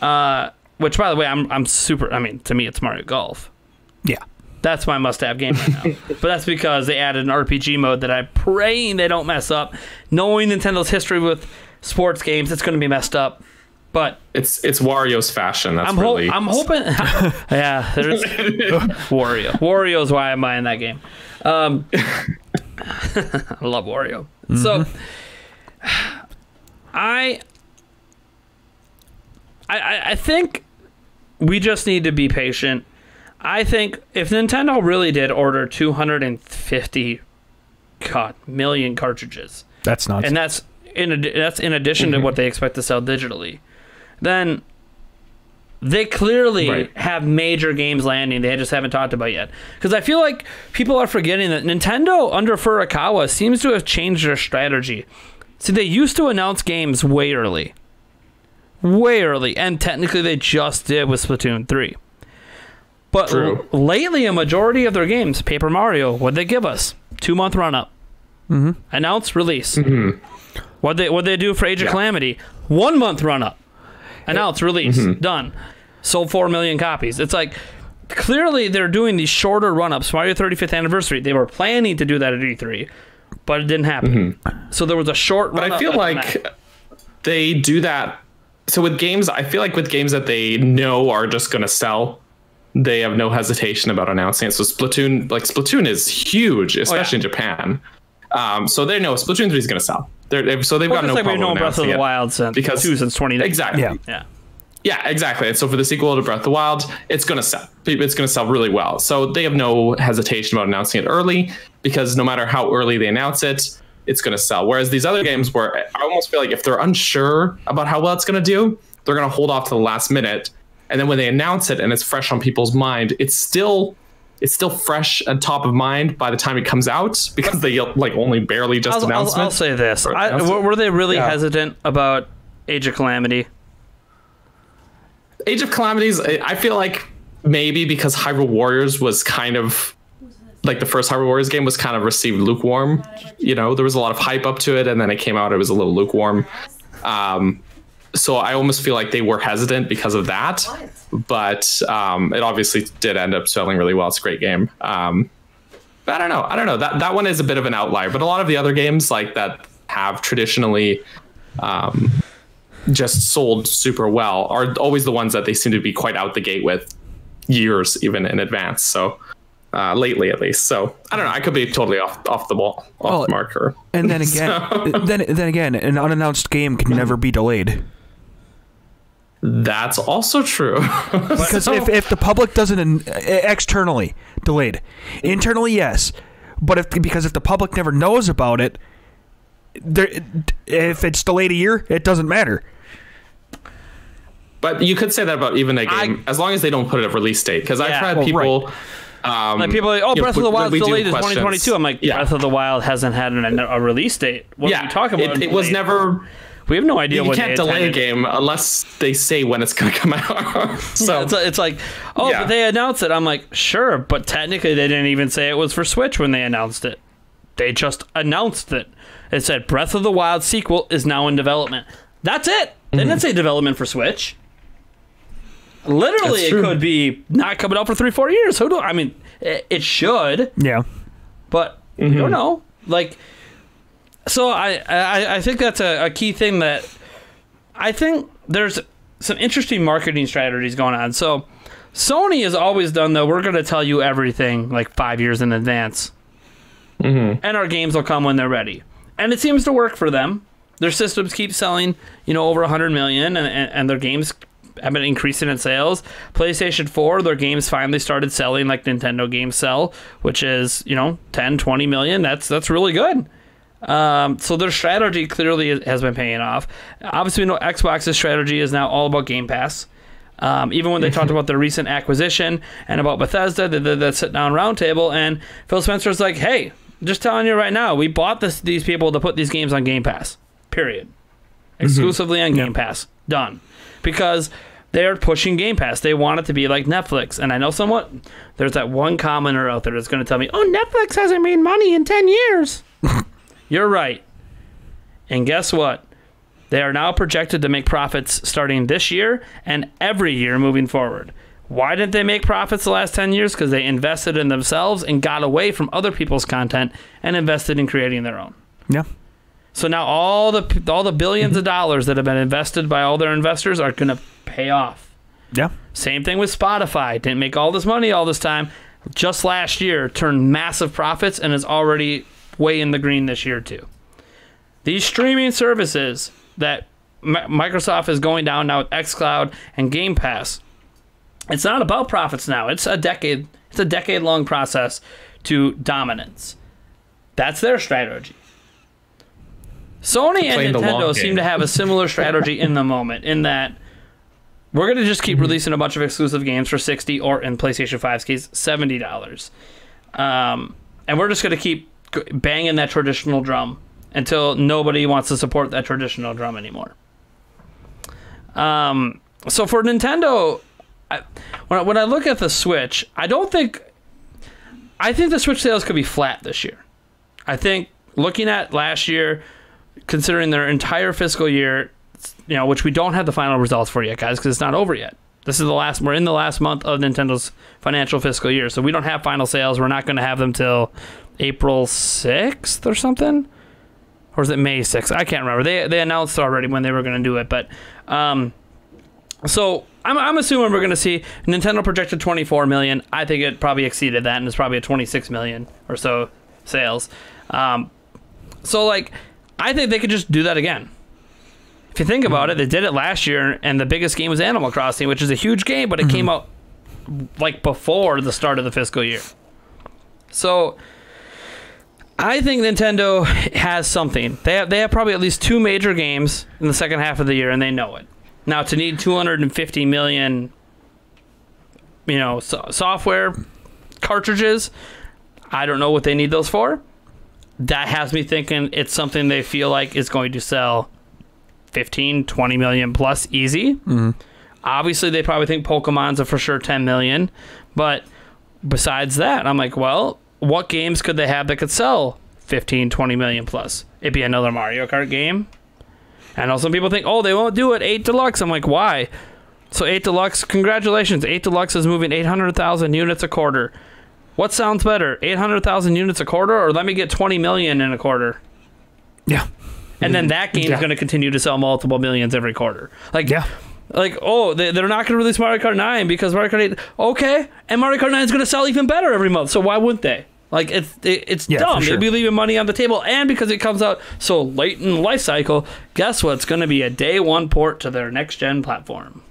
Uh, which, by the way, I'm I'm super. I mean, to me, it's Mario Golf. Yeah. That's my must-have game right now. but that's because they added an RPG mode that I'm praying they don't mess up. Knowing Nintendo's history with sports games, it's going to be messed up. But It's it's Wario's fashion. That's I'm, ho- really. I'm hoping. yeah, there's Wario. Wario is why I'm buying that game. Um, I love Wario. So, I, I, I- I think we just need to be patient. I think if Nintendo really did order 250 God, million cartridges, That's not, and that's in ad- that's in addition to mm-hmm. what they expect to sell digitally, then they clearly Right. have major games landing they just haven't talked about yet. Because I feel like people are forgetting that Nintendo under Furukawa seems to have changed their strategy. See, they used to announce games way early, way early, and technically they just did with Splatoon three. But True. l- lately, a majority of their games, Paper Mario, what they give us? Two month run up. Mm-hmm. Announce release. Mm-hmm. What they what they do for Age of Calamity? One month run up. Announce release. Mm-hmm. Done. Sold four million copies. It's like clearly they're doing these shorter run ups. Mario 35th anniversary. They were planning to do that at E3, but it didn't happen. Mm-hmm. So there was a short. but I run-up feel at the like Mac. they do that. So with games, I feel like with games that they know are just going to sell, they have no hesitation about announcing it. So Splatoon, like Splatoon, is huge, especially in Japan. Um, so they know Splatoon three is going to sell. They're, they've- so they've Well, got just no like we've known Breath of the. Wild since because- two since 2019. Exactly. Yeah. Yeah. Yeah, exactly. And so for the sequel to Breath of the Wild, it's going to sell. It's going to sell really well. So they have no hesitation about announcing it early because no matter how early they announce it, it's going to sell. Whereas these other games, where I almost feel like if they're unsure about how well it's going to do, they're going to hold off to the last minute. And then when they announce it and it's fresh on people's mind, it's still it's still fresh and top of mind by the time it comes out because they like only barely just I'll, I'll, announced I'll say this: I, were were they really Yeah. hesitant about Age of Calamity? Age of Calamities, I I feel like maybe because Hyrule Warriors was kind of like the first Hyrule Warriors game was kind of received lukewarm. You know, there was a lot of hype up to it, and then it came out, it was a little lukewarm. Um, so I almost feel like they were hesitant because of that. But um, it obviously did end up selling really well. It's a great game. Um, but I don't know. I don't know. That that one is a bit of an outlier. But a lot of the other games like that have traditionally um, just sold super well are always the ones that they seem to be quite out the gate with years even in advance. So uh, lately, at least. So I don't know. I could be totally off off the ball, off Well, the marker. and then again, then then again, an unannounced game can never be delayed That's also true. because if, if the public doesn't externally delayed, internally yes, but if because if the public never knows about it, there if it's delayed a year, it doesn't matter. but you could say that about even a I- game, as long as they don't put it a release date. Because I've had Well, people. Um, Like people are like, oh, you know, Breath of the Wild we do delayed to 2022. I'm like, yeah. Breath of the Wild hasn't had an, a release date. What are yeah, you talking about? It, it was delayed? never. We have no idea You what can't they delay a game unless they say when it's going to come out. so It's, it's like, oh, Yeah. but they announced it. I'm like, sure, but technically they didn't even say it was for Switch when they announced it. They just announced it. It said Breath of the Wild sequel is now in development. That's it. Mm-hmm. didn't say development for Switch. Literally, it could be not coming out for three, four years. Who do I mean? It, it should, Yeah. but we don't know. Like, so I I, I think that's a, a key thing that I think there's some interesting marketing strategies going on. So Sony has always done though. We're going to tell you everything like five years in advance, mm-hmm. and our games will come when they're ready. And it seems to work for them. Their systems keep selling, you know, over 100 million, and, and, and their games have been increasing in sales. PlayStation 4, their games finally started selling like Nintendo games sell, which is, you know, 10, 20 million. That's that's really good. Um, so their strategy clearly has been paying off. Obviously, we know Xbox's strategy is now all about Game Pass. Um, even when they talked about their recent acquisition and about Bethesda, they did that sit down roundtable, and Phil Spencer's like, "Hey, just telling you right now, we bought this, these people to put these games on Game Pass. Period. Exclusively on Game Pass. Done. Because they're pushing Game Pass. They want it to be like Netflix. And I know someone, There's that one commenter out there that's going to tell me, "Oh, Netflix hasn't made money in ten years." You're right. And guess what? They are now projected to make profits starting this year and every year moving forward. Why didn't they make profits the last 10 years? Because they invested in themselves and got away from other people's content and invested in creating their own. Yeah. So now all the all the 1000000000s of dollars that have been invested by all their investors are going to pay off. Yeah. Same thing with Spotify. Didn't make all this money all this time. Just last year, turned massive profits and is already way in the green this year too. These streaming services that Mi- Microsoft is going down now with XCloud and Game Pass. It's not about profits now. It's a decade. It's a decade long process to dominance. That's their strategy. Sony and Playing the long Nintendo seem to have a similar strategy in the moment. In that we're going to just keep releasing a bunch of exclusive games for 60 or in PlayStation 5's case $70. Um, and we're just going to keep banging that traditional drum until nobody wants to support that traditional drum anymore. Um, so for Nintendo, I, when, I, when I look at the Switch, I don't think I think the Switch sales could be flat this year. I think looking at last year, considering their entire fiscal year, you know, which we don't have the final results for yet, guys, because it's not over yet. This is the last. We're in the last month of Nintendo's financial fiscal year, so we don't have final sales. We're not going to have them till April sixth or something, or is it May sixth? I can't remember. They they announced already when they were going to do it, but um, so I'm I'm assuming we're going to see Nintendo projected 24 million. I think it probably exceeded that, and it's probably a 26 million or so sales. Um, so like, I think they could just do that again. If you think about it, they did it last year, and the biggest game was Animal Crossing, which is a huge game, but it came out like before the start of the fiscal year. So I think Nintendo has something. They have they have probably at least two major games in the second half of the year, and they know it. Now to need 250 million, you know, so- software cartridges, I don't know what they need those for. That has me thinking it's something they feel like is going to sell 15, 20 million plus easy. Mm-hmm. Obviously, they probably think Pokemon's a for sure 10 million, but besides that, I'm like, well, what games could they have that could sell 15, 20 million plus? It'd be another Mario Kart game. I know some people think, oh, they won't do it. 8 Deluxe. I'm like, why? So 8 Deluxe, congratulations. 8 Deluxe is moving 800,000 units a quarter. What sounds better, 800,000 units a quarter, or let me get 20 million in a quarter? Yeah. And then that game's Yeah. going to continue to sell multiple millions every quarter. Like, Yeah. like oh they, they're not going to release mario kart 9 because mario kart 8 okay and mario kart 9 is going to sell even better every month so why wouldn't they like it's it, it's Yeah, dumb for sure. they'd be leaving money on the table and because it comes out so late in the life cycle guess what it's going to be a day one port to their next gen platform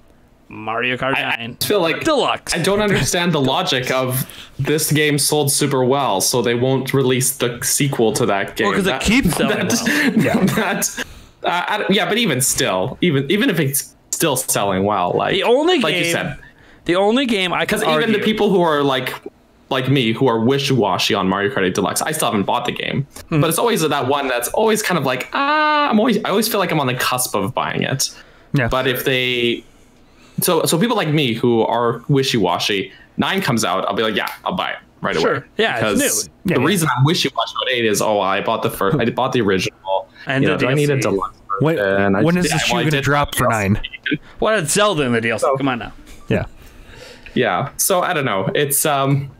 mario kart 9 I just feel like deluxe I don't understand the logic of this game sold super well, so they won't release the sequel to that game. Well, 'cause it keeps selling that- Yeah. that- uh, I yeah, but even still, even even if it's still selling well, like the only like game you said, the only game i because even the people who are like like me who are wishy-washy on Mario Kart 8 Deluxe, I still haven't bought the game, Hmm. but it's always that one that's always kind of like ah, I'm always I always feel like I'm on the cusp of buying it. Yeah. But if they, so so people like me who are wishy washy, nine comes out, I'll be like, yeah, I'll buy it right Sure. away. Yeah, it's because new. the Yeah, yeah. reason I'm wishy washy about eight is, oh, I bought the first, I bought the original, And you the know, do I need a deluxe? When, version? I when just- is yeah, this shoe going to drop for nine? what had zelda in the deal So- come on now Yeah. Yeah. So I don't know. It's um.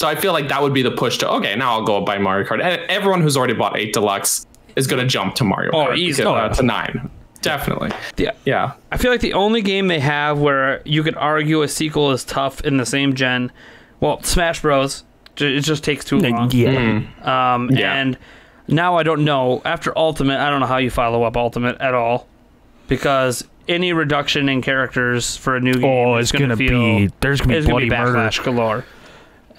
So I feel like that would be the push to okay. Now I'll go buy Mario Kart. And everyone who's already bought eight deluxe is going to jump to Mario Oh, Kart easy. because- Oh, uh, yeah. to nine. Definitely. Yeah. Yeah. I feel like the only game they have where you could argue a sequel is tough in the same gen, well, Smash Bros. It just takes too long. Yeah. Um, Yeah. And now I don't know. After Ultimate, I don't know how you follow up Ultimate at all, because any reduction in characters for a new game Oh, is it's going to gonna feel be there's gonna be it's going bloody to be murder. galore.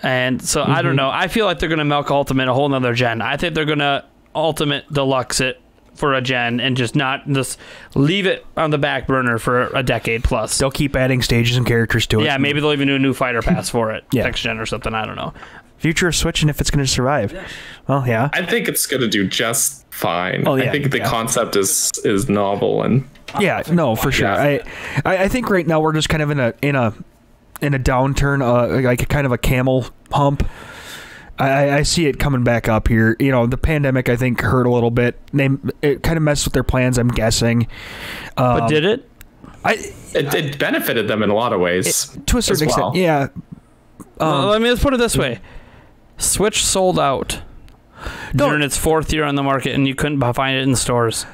And so I don't mm-hmm. know. I feel like they're going to milk Ultimate a whole nother gen. I think they're going to Ultimate Deluxe it for a gen and just not just leave it on the back burner for a decade plus. They'll keep adding stages and characters to it. Yeah, maybe they'll even do a new fighter pass for it Yeah. next gen or something. I don't know. Future of Switch and if it's going to survive. Well, yeah. I think it's going to do just fine. Oh, yeah, I think the yeah. concept is is novel and Yeah, no, for sure. Yeah. I, I I think right now we're just kind of in a in a in a downturn, uh, like a kind of a camel hump. I, I- I see it coming back up here. You know, the pandemic I think hurt a little bit. They it kind of messed with their plans. I'm guessing. Um, But did it? I it, it benefited them in a lot of ways. to a certain as well. extent? Yeah. Well, Um, let me let's put it this way: Switch sold out No. during its fourth year on the market, and you couldn't find it in stores.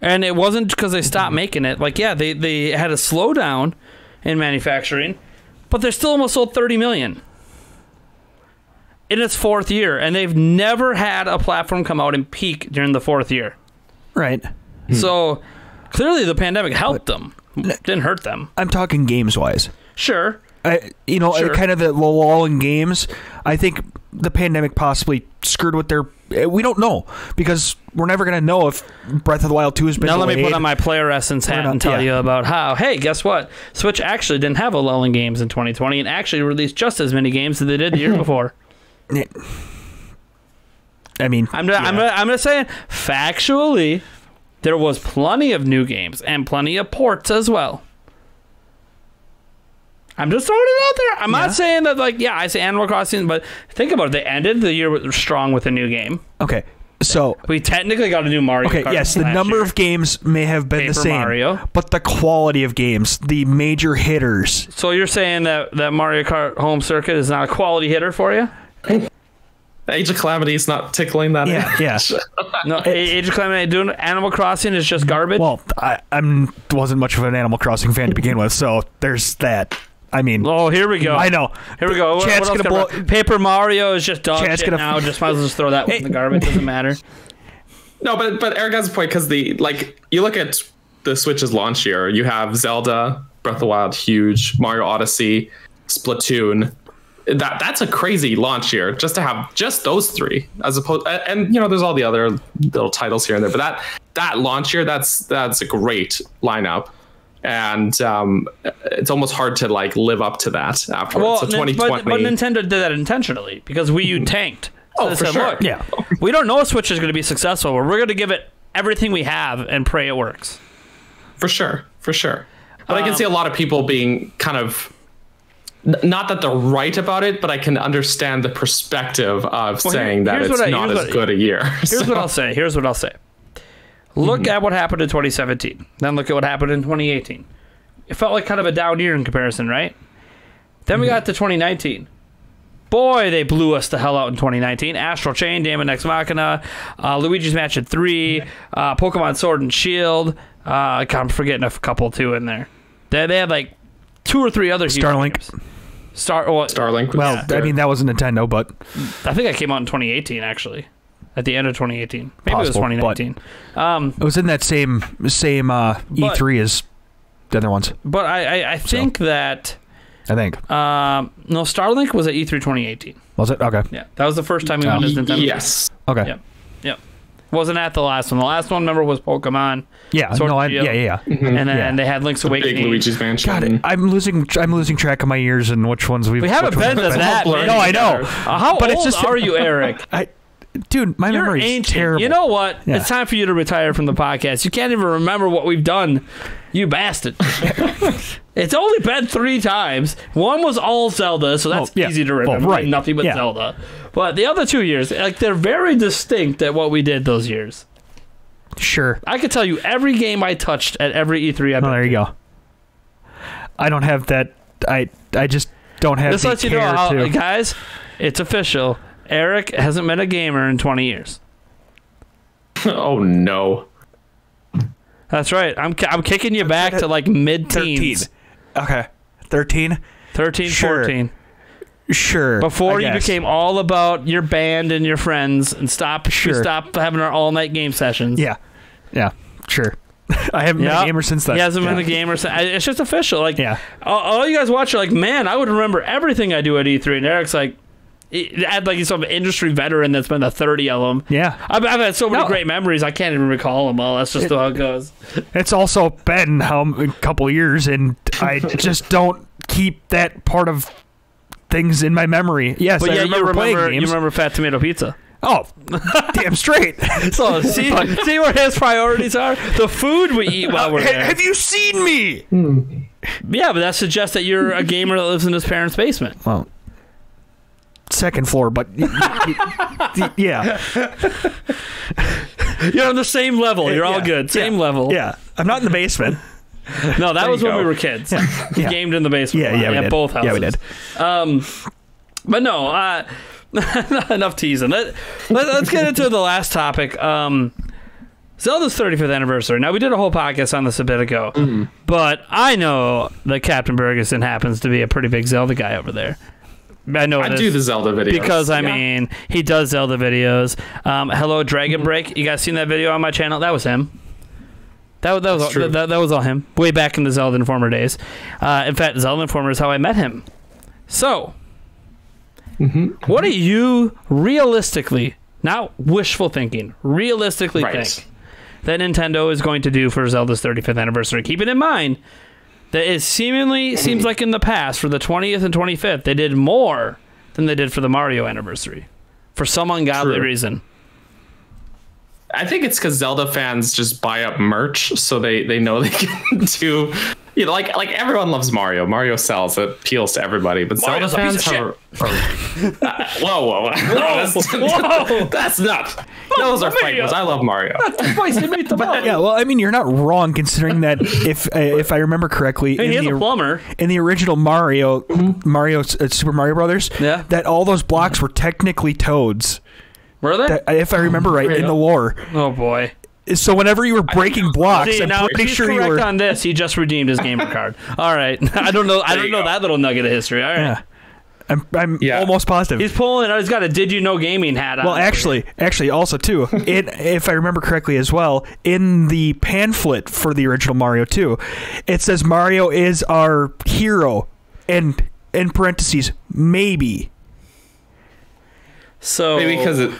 And it wasn't because they stopped making it. Like, yeah, they they had a slowdown in manufacturing, but they're still almost sold thirty million in its fourth year, and they've never had a platform come out and peak during the fourth year. right. Hmm. So clearly, the pandemic helped them, didn't hurt them. I'm talking games wise. Sure, I, you know, Sure. kind of the lull in games. I think the pandemic possibly screwed with their. Eh, We don't know because we're never gonna know if Breath of the Wild Two has been. Now let me put on my player essence hat not- and tell yeah. you about how. Hey, guess what? Switch actually didn't have a lull in games in 2020 and actually released just as many games as they did the year before. I mean, I'm gonna, I'm gonna, I'm say factually, there was plenty of new games and plenty of ports as well. I'm just throwing it out there. I'm Yeah. not saying that like yeah, I say Animal Crossing, but think about it. They ended the year strong with a new game. okay. So We technically got a new Mario. okay, Kart yes, the number year. of games may have been the same, Mario. but the quality of games, the major hitters. So you're saying that that Mario Kart Home Circuit is not a quality hitter for you? Age of Calamity is not tickling that. Yeah, yeah. No, Age of Calamity doing Animal Crossing is just garbage. Well, I I'm wasn't much of an Animal Crossing fan to begin with, so there's that. I mean, oh, here we go. I know. Here we go. What, Chad's what else gonna can I- Paper Mario is just dog Chad's shit gonna- now. Just might as well just throw that one in the garbage. Doesn't matter. No, but but Eric has a point because the like you look at the Switch's launch year, you have Zelda, Breath of the Wild, huge, Mario Odyssey, Splatoon. That that's a crazy launch year just to have just those three as opposed and, and you know there's all the other little titles here and there, but that that launch year that's that's a great lineup. And um, it's almost hard to like live up to that afterwards. Well, so 2020, but, but Nintendo did that intentionally because Wii U tanked. So Oh, for said, sure. Look, Yeah. we don't know if Switch is going to be successful, but we're going to give it everything we have and pray it works. For sure, for sure. But I Um, can see a lot of people being kind of not that they're right about it, but I can understand the perspective of Well, here- saying that it's what I- not as what- good a year. Here's what I'll say. Here's what I'll say. Look Mm-hmm. at what happened in 2017. Then look at what happened in 2018. It felt like kind of a down year in comparison, right? Then Mm-hmm. we got to 2019. Boy, they blew us the hell out in 2019. Astral Chain, Daemon X Machina, uh, Luigi's at 3, uh, Pokemon Sword and Shield. Uh, I'm forgetting a couple too in there. They, they had like two or three other huge Starlink. games. Star. Well, Starlink. was well, I mean that was a Nintendo, but I think I came out in 2018 actually. At the end of 2018, maybe Possible, it was 2019. Um, it was in that same same uh, But- E3 as the other ones. But I, I, I think that I think um, no Starlink was at E3 2018. was it okay? Yeah, that was the first time we Oh. went as Nintendo. yes. Okay. Yep. Yep. Wasn't at the last one. The last one, remember, was Pokemon, Yeah. Sword no, I, and Shield. yeah, yeah, yeah. and then Yeah. they had Link's Awakening. Big Awakening. Luigi's Mansion. God, I'm losing. I'm losing track of my years and which ones we've. we haven't been to that. No, I know. Uh, how But old it's just- are you, Eric? I, dude, my You're memory's ancient. terrible. You know what? Yeah. It's time for you to retire from the podcast. You can't even remember what we've done. You bastard. it's only been three times. One was all Zelda, so that's Oh, yeah. easy to remember. right. Nothing but Yeah. Zelda. But the other two years, like they're very distinct at what we did those years. Sure. I could tell you every game I touched at every E3 I've Oh, there you go. I don't have that. I I just don't have This the lets you know how, to. guys. It's official. Eric hasn't been a gamer in 20 years. oh no. That's right. I'm I'm kicking you back to like mid Thirteen. teens, Okay, thirteen. 13, Sure. 14. Sure. Before I you guess. became all about your band and your friends and stop Sure. stop having our all night game sessions. Yeah. Yeah. Sure. I haven't been a gamer since then. He hasn't been a gamer. Since, it's just official. Like, Yeah. all, all you guys watch are like, man, I would remember everything I do at E3. And Eric's like, he- add like he's some industry veteran that's been to 30 of them. Yeah. I've, I've had so many No. great memories. I can't even recall them all. That's just how it goes. It's also been how a couple years, and I just don't keep that part of things in my memory. Yes, But I yeah, remember, you remember playing you games. remember Fat Tomato Pizza. oh, damn straight. So see, see where his priorities are. The food we eat while we're Ha- there. have you seen me? Hmm. Yeah, but that suggests that you're a gamer that lives in his parents' basement. Well, second floor, but yeah, You're on the same level. You're all Yeah. good. Same Yeah. level. yeah. I'm not in the basement. No, that was you when we were kids. Yeah. Gamed in the basement. Yeah, yeah, we at did. both houses. Yeah, we did. Um, but no, uh, enough teasing. Let, let, us get into the last topic. Um, Zelda's 35th anniversary. Now we did a whole podcast on this a bit ago, Mm-hmm. but I know that Captain Burgerson happens to be a pretty big Zelda guy over there. I know I do the Zelda videos because I Yeah. mean he does Zelda videos. Um, Hello Dragon Mm-hmm. Break. You guys seen that video on my channel? That was him. That, that was all, true. that, that was all him. Way back in the Zelda Informer days. Uh, in fact, Zelda Informer is how I met him. So, Mm-hmm. what do you realistically, not wishful thinking, realistically Right. think that Nintendo is going to do for Zelda's 35th anniversary? Keeping in mind that it seemingly seems like in the past for the 20th and 25th they did more than they did for the Mario anniversary for some ungodly True. reason. I think it's because Zelda fans just buy up merch, so they they know they can do. You know, like like everyone loves Mario. Mario sells; it appeals to everybody. But Mario's Zelda fans of have. A, Uh, whoa, whoa, whoa! that's, Whoa. that's nuts. Those are fake Mario. That's ones. I love Mario. Yeah, well, I mean, you're not wrong considering that if uh, if I remember correctly, Hey, in he's the a plumber. in the original Mario, Mario uh, Super Mario Brothers, Yeah. that all those blocks were technically toads. Were they? That, uh, if I remember right in the lore. oh boy. So whenever you were breaking blocks, See, I'm now pretty he's sure you correct were. on this. He just redeemed his gamer card. All right. I don't know. I don't know go. that little nugget of history. All right. Yeah, I'm I'm Yeah. almost positive. He's pulling out. He's got a "Did you know" gaming hat on. well, actually, actually, also too, it if I remember correctly as well, in the pamphlet for the original Mario 2, it says Mario is our hero, and in parentheses, maybe. so Maybe because it.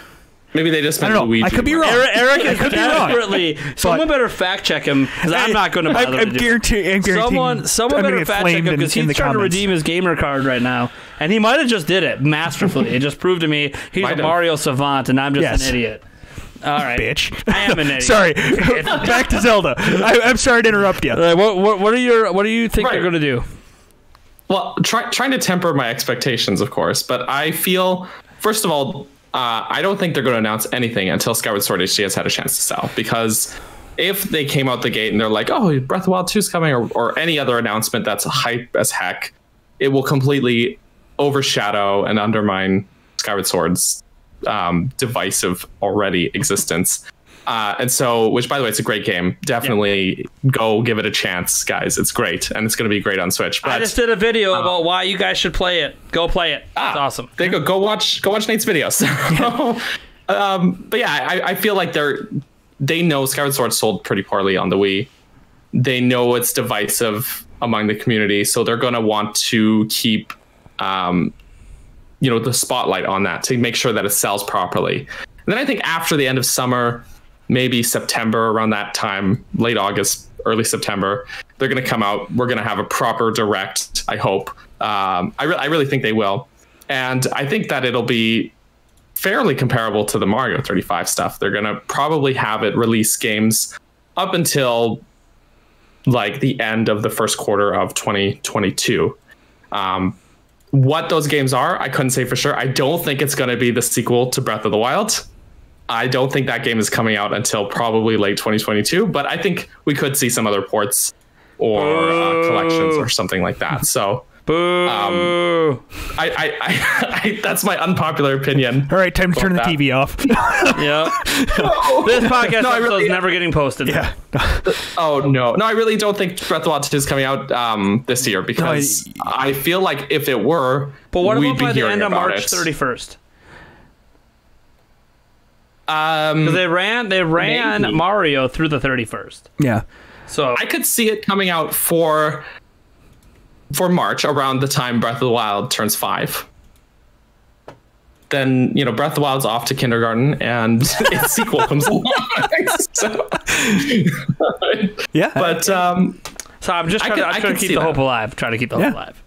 Maybe they just I meant don't know. Luigi. I could be wrong. Eric, Eric I is could be wrong. desperately. Someone better fact check him because I'm not going to I'm, bother I'm to do I'm guaranteeing. Someone, someone I'm better fact check him in- because he's the trying to redeem his gamer card right now, and he might have just did it masterfully. it just proved to me he's Might a have. Mario savant, and I'm just Yes. an idiot. All right, bitch. I am an idiot. Sorry. Back to Zelda. I, I'm sorry to interrupt you. All right, what, what, what are your what do you think they're going to do? Well, try, trying to temper my expectations, of course, but I feel, first of all, uh, I don't think they're going to announce anything until Skyward Sword HD has had a chance to sell. Because if they came out the gate and they're like, oh, Breath of Wild 2 is coming, or, or any other announcement that's hype as heck, it will completely overshadow and undermine Skyward Sword's um, divisive already existence. Uh, and so, which by the way, it's a great game. Definitely go give it a chance, guys. It's great, and it's going to be great on Switch. But I just did a video about why you guys should play it. Go play it. it's awesome. there you go. Go watch. Go watch Nate's videos. um, but yeah, I, I feel like they're they know Skyward Sword sold pretty poorly on the Wii. They know it's divisive among the community, so they're going to want to keep, um, you know, the spotlight on that to make sure that it sells properly. And then I think after the end of summer, maybe September around that time, late August, early September, they're going to come out. We're going to have a proper direct. I hope. Um, I, re- I really think they will, and I think that it'll be fairly comparable to the Mario 35 stuff. They're going to probably have it release games up until like the end of the first quarter of 2022. Um, what those games are, I couldn't say for sure. I don't think it's going to be the sequel to Breath of the Wild. I don't think that game is coming out until probably late 2022, but I think we could see some other ports or uh, collections or something like that. So Boo! Um, I, I, I, I, that's my unpopular opinion. All right, time to turn the. TV off. yeah. this podcast No, episode really- is never getting posted. yeah. Oh no, no, I really don't think Breath of the Wild 2 is coming out um, this year because I feel like if it were, But what we'd about be by the end of March it. thirty first? Um, They ran they ran Maybe. Mario through the thirty first. Yeah. So I could see it coming out for for March around the time Breath of the Wild turns five. Then you know Breath of the Wild's off to kindergarten and its sequel comes along. so, Yeah. but um, so I'm just trying, could- to, I'm trying to keep the that. hope alive. Trying to keep the hope alive.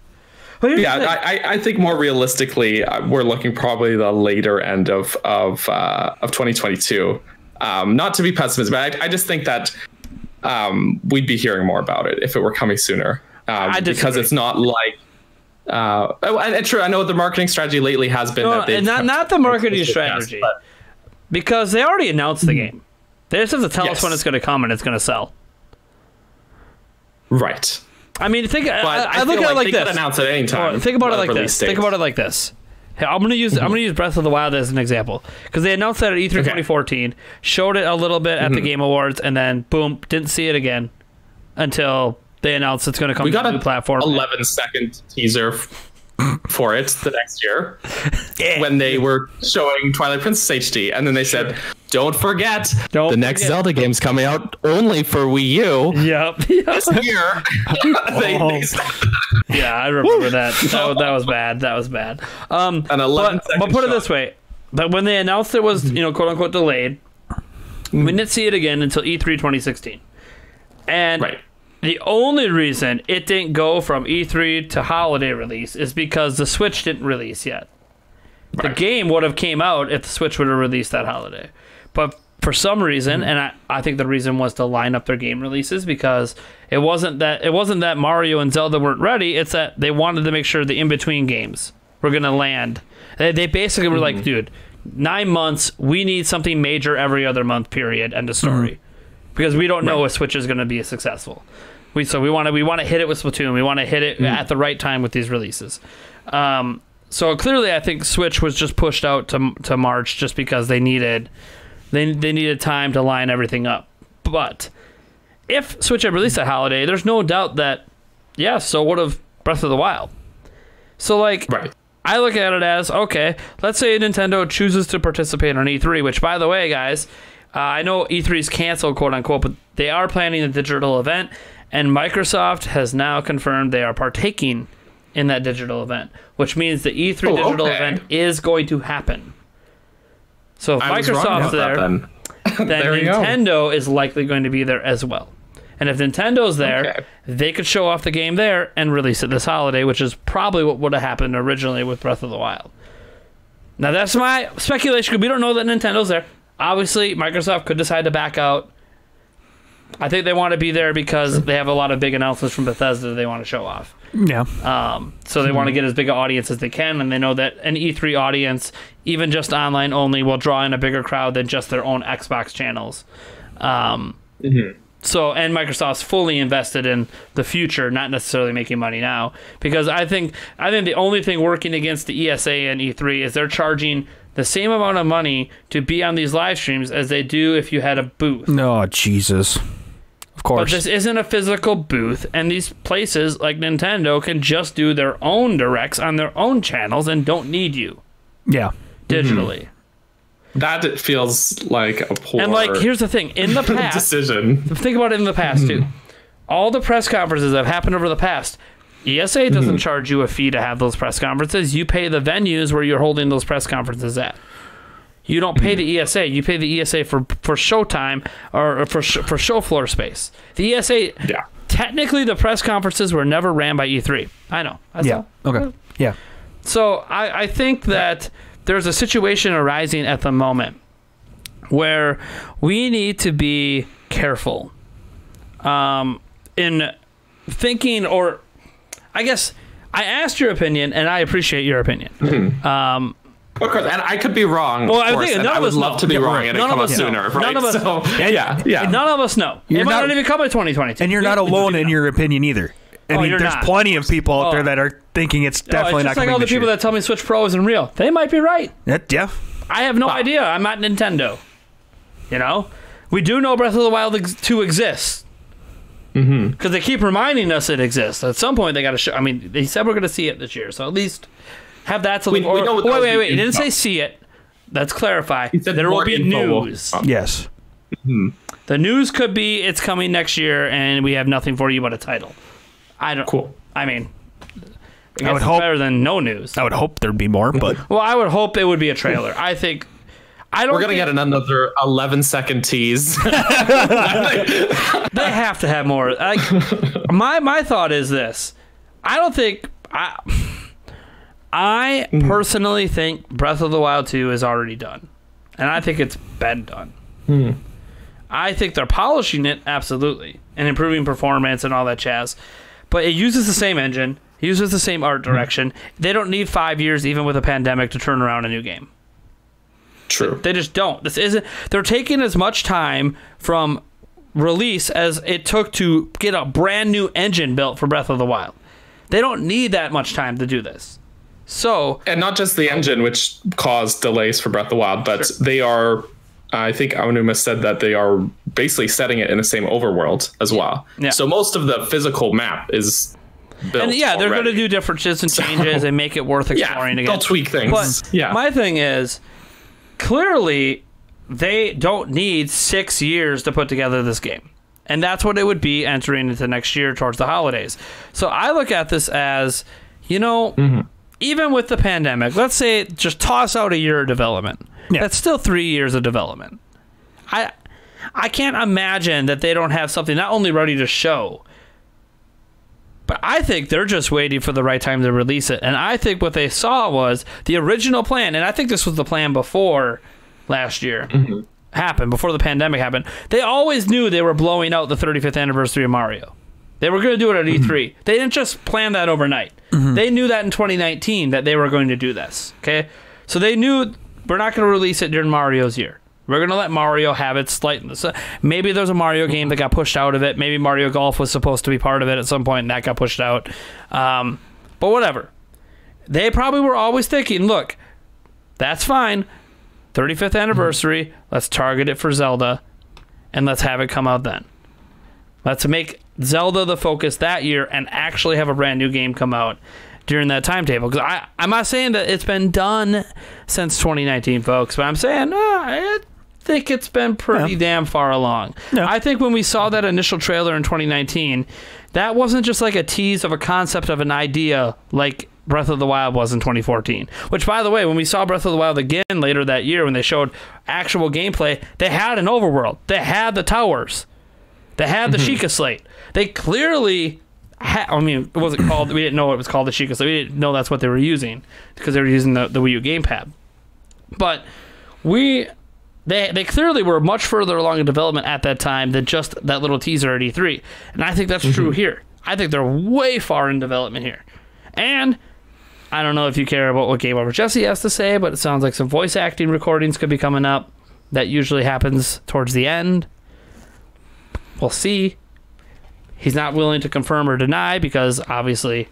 Well, yeah. I, I- I think more realistically, uh, we're looking probably the later end of of uh, of 2022. Um, not to be pessimistic, but I, I just think that um, we'd be hearing more about it if it were coming sooner. Um, I because it's not like. Uh, oh, and, and true, I know the marketing strategy lately has been No, that not not the marketing strategy but- because they already announced the game. They just have to tell us when it's going to come and it's going to sell. right. I mean, think. I, But uh, I, I, look at it like like they this. could announce at any time. Well, think about it like this. date. Think about it like this. Hey, I'm gonna use I'm gonna mhm. use Breath of the Wild as an example because they announced that at E3 2014, showed it a little bit at the mhm. Game Awards, and then boom, didn't see it again until they announced it's gonna come We to got a a new platform. 11 second teaser for it the next year when they were showing Twilight Princess HD, and then they said, "Don't forget, Don't the next forget." Zelda game's coming out only for Wii U Yep. this year." they, Oh. they yeah, I remember that. That, was- that was bad. That was bad. Um, An 11 but, but put it this way: but when they announced it was you know quote unquote delayed, we didn't see it again until E E3 2016, and right. The only reason it didn't go from E3 to holiday release is because the Switch didn't release yet. The game would have came out if the Switch would have released that holiday. But for some reason, mm-hmm. and I, I think the reason was to line up their game releases because it wasn't that it wasn't that Mario and Zelda weren't ready, it's that they wanted to make sure the in-between games were gonna land. They, they basically were like, mm-hmm. dude, nine months, we need something major every other month, period, end of mm-hmm. story because we don't know if Switch is going to be successful. We so we want to we want to hit it with Splatoon. We want to hit it at the right time with these releases. Um, so clearly, I think Switch was just pushed out to to March just because they needed they they needed time to line everything up. But if Switch had released at holiday, there's no doubt that yeah, so would have Breath of the Wild. So like Right. I look at it as okay. Let's say Nintendo chooses to participate on E3, which, by the way, guys, uh, I know E3 is canceled, quote unquote, but they are planning a digital event, and Microsoft has now confirmed they are partaking in that digital event, which means the E3 Oh, digital okay. event is going to happen. So if I Microsoft's there, then. There. Nintendo is likely going to be there as well. And if Nintendo's there, Okay. they could show off the game there and release it this holiday, which is probably what would have happened originally with Breath of the Wild. Now that's my speculation we don't know that Nintendo's there. Obviously, Microsoft could decide to back out. I think they want to be there because they have a lot of big announcements from Bethesda they want to show off. Yeah. Um, so they want to get as big an audience as they can, and they know that an E3 audience, even just online only, will draw in a bigger crowd than just their own Xbox channels. Um, So, and Microsoft's fully invested in the future, not necessarily making money now, because I think I think the only thing working against the ESA and E3 is they're charging the same amount of money to be on these live streams as they do if you had a booth. No, Jesus. Of course. But course. this isn't a physical booth, and these places like Nintendo can just do their own directs on their own channels and don't need you yeah. Mm-hmm. digitally. That feels like a poor And like, here's the thing: in the past, decision. think about it in the past mm-hmm. too. All the press conferences that have happened over the past, ESA doesn't charge you a fee to have those press conferences. You pay the venues where you're holding those press conferences at. You don't pay the ESA. You pay the ESA for for showtime or for sh- for show floor space. The ESA Yeah. technically the press conferences were never ran by E3. I know. That's Yeah. all. Okay. Yeah. So I, I think that there's a situation arising at the moment where we need to be careful um, in thinking, or I guess I asked your opinion, and I appreciate your opinion. Um, Of course, and I could be wrong. Well, of I course, think and none I of would us love know. to be Yeah, wrong and it None come of out us know. sooner, None of us- So, yeah, yeah. None of us know. You're it might not- not even come in 2022. And you're not alone in your opinion either. I Oh, mean, you're there's not. plenty of people out Oh. there that are thinking it's definitely Oh, definitely it's not just like all the people year. that tell me Switch Pro isn't real. They might be right. That- yeah. I have no Wow. idea. I'm not Nintendo. You know, we do know Breath of the Wild ex- 2 exists. Mm-hmm. Because they keep reminding us it exists. At some point, they got to show. I mean, they said we're going to see it this year, so at least have that to We- look. we or- know what wait, wait, wait! He info- didn't say see it. Let's clarify. There will be info will- news. Oh. Yes. Mm-hmm. The news could be it's coming next year, and we have nothing for you but a title. I don't. Cool. I mean, I, guess would it's hope- better than no news. I would hope there'd be more, but Well, I would hope it would be a trailer. I think. I don't. We're gonna get another 11 second tease. They have to have more. Like, my my thought is this: I don't think I. I mm-hmm. personally think Breath of the Wild 2 is already done, and I think it's been done. Hmm. I think they're polishing it absolutely and improving performance and all that jazz, but it uses the same engine, uses the same art hmm. direction. They don't need five years, even with a pandemic, to turn around a new game. True. They just don't. This isn't. They're taking as much time from release as it took to get a brand new engine built for Breath of the Wild. They don't need that much time to do this. So and not just the engine, which caused delays for Breath of the Wild, but they are. I think Aonuma said that they are basically setting it in the same overworld as well. Yeah. So most of the physical map is built. and yeah, they're going to already. do differences and changes and make it worth Yeah, exploring again. they'll tweak things. But yeah. my thing is, clearly, they don't need six years to put together this game. And that's what it would be entering into next year towards the holidays. So I look at this as, you know, Mm-hmm. even with the pandemic, let's say just toss out a year of development. Yeah. That's still three years of development. I I can't imagine that they don't have something not only ready to show, but I think they're just waiting for the right time to release it. And I think what they saw was the original plan, and I think this was the plan before last year mm-hmm. happened, before the pandemic happened. They always knew they were blowing out the 35th anniversary of Mario. They were going to do it at E3. Mm-hmm. They didn't just plan that overnight. Mm-hmm. They knew that in 2019 that they were going to do this. Okay, so they knew we're not going to release it during Mario's year. We're going to let Mario have its slight. Maybe there's a Mario game that got pushed out of it. Maybe Mario Golf was supposed to be part of it at some point, and that got pushed out. Um, but whatever. They probably were always thinking, look, that's fine. 35th anniversary. Let's target it for Zelda, and let's have it come out then. Let's make Zelda the focus that year and actually have a brand new game come out during that timetable. Because I, I'm not saying that it's been done since 2019, folks, but I'm saying uh, I think it's been pretty Yeah. damn far along. Yeah. I think when we saw that initial trailer in 2019, that wasn't just like a tease of a concept of an idea like Breath of the Wild was in 2014. Which, by the way, when we saw Breath of the Wild again later that year, when they showed actual gameplay, they had an overworld. They had the towers. They had the mm-hmm. Sheikah Slate. They clearly ha- I mean, it wasn't called. We didn't know it was called the Sheikah Slate. We didn't know that's what they were using because they were using the, the Wii U gamepad. But we they they clearly were much further along in development at that time than just that little teaser at E3. And I think that's mm-hmm. true here. I think they're way far in development here. And I don't know if you care about what Game Over Jesse has to say, but it sounds like some voice acting recordings could be coming up. That usually happens towards the end. We'll see. He's not willing to confirm or deny because obviously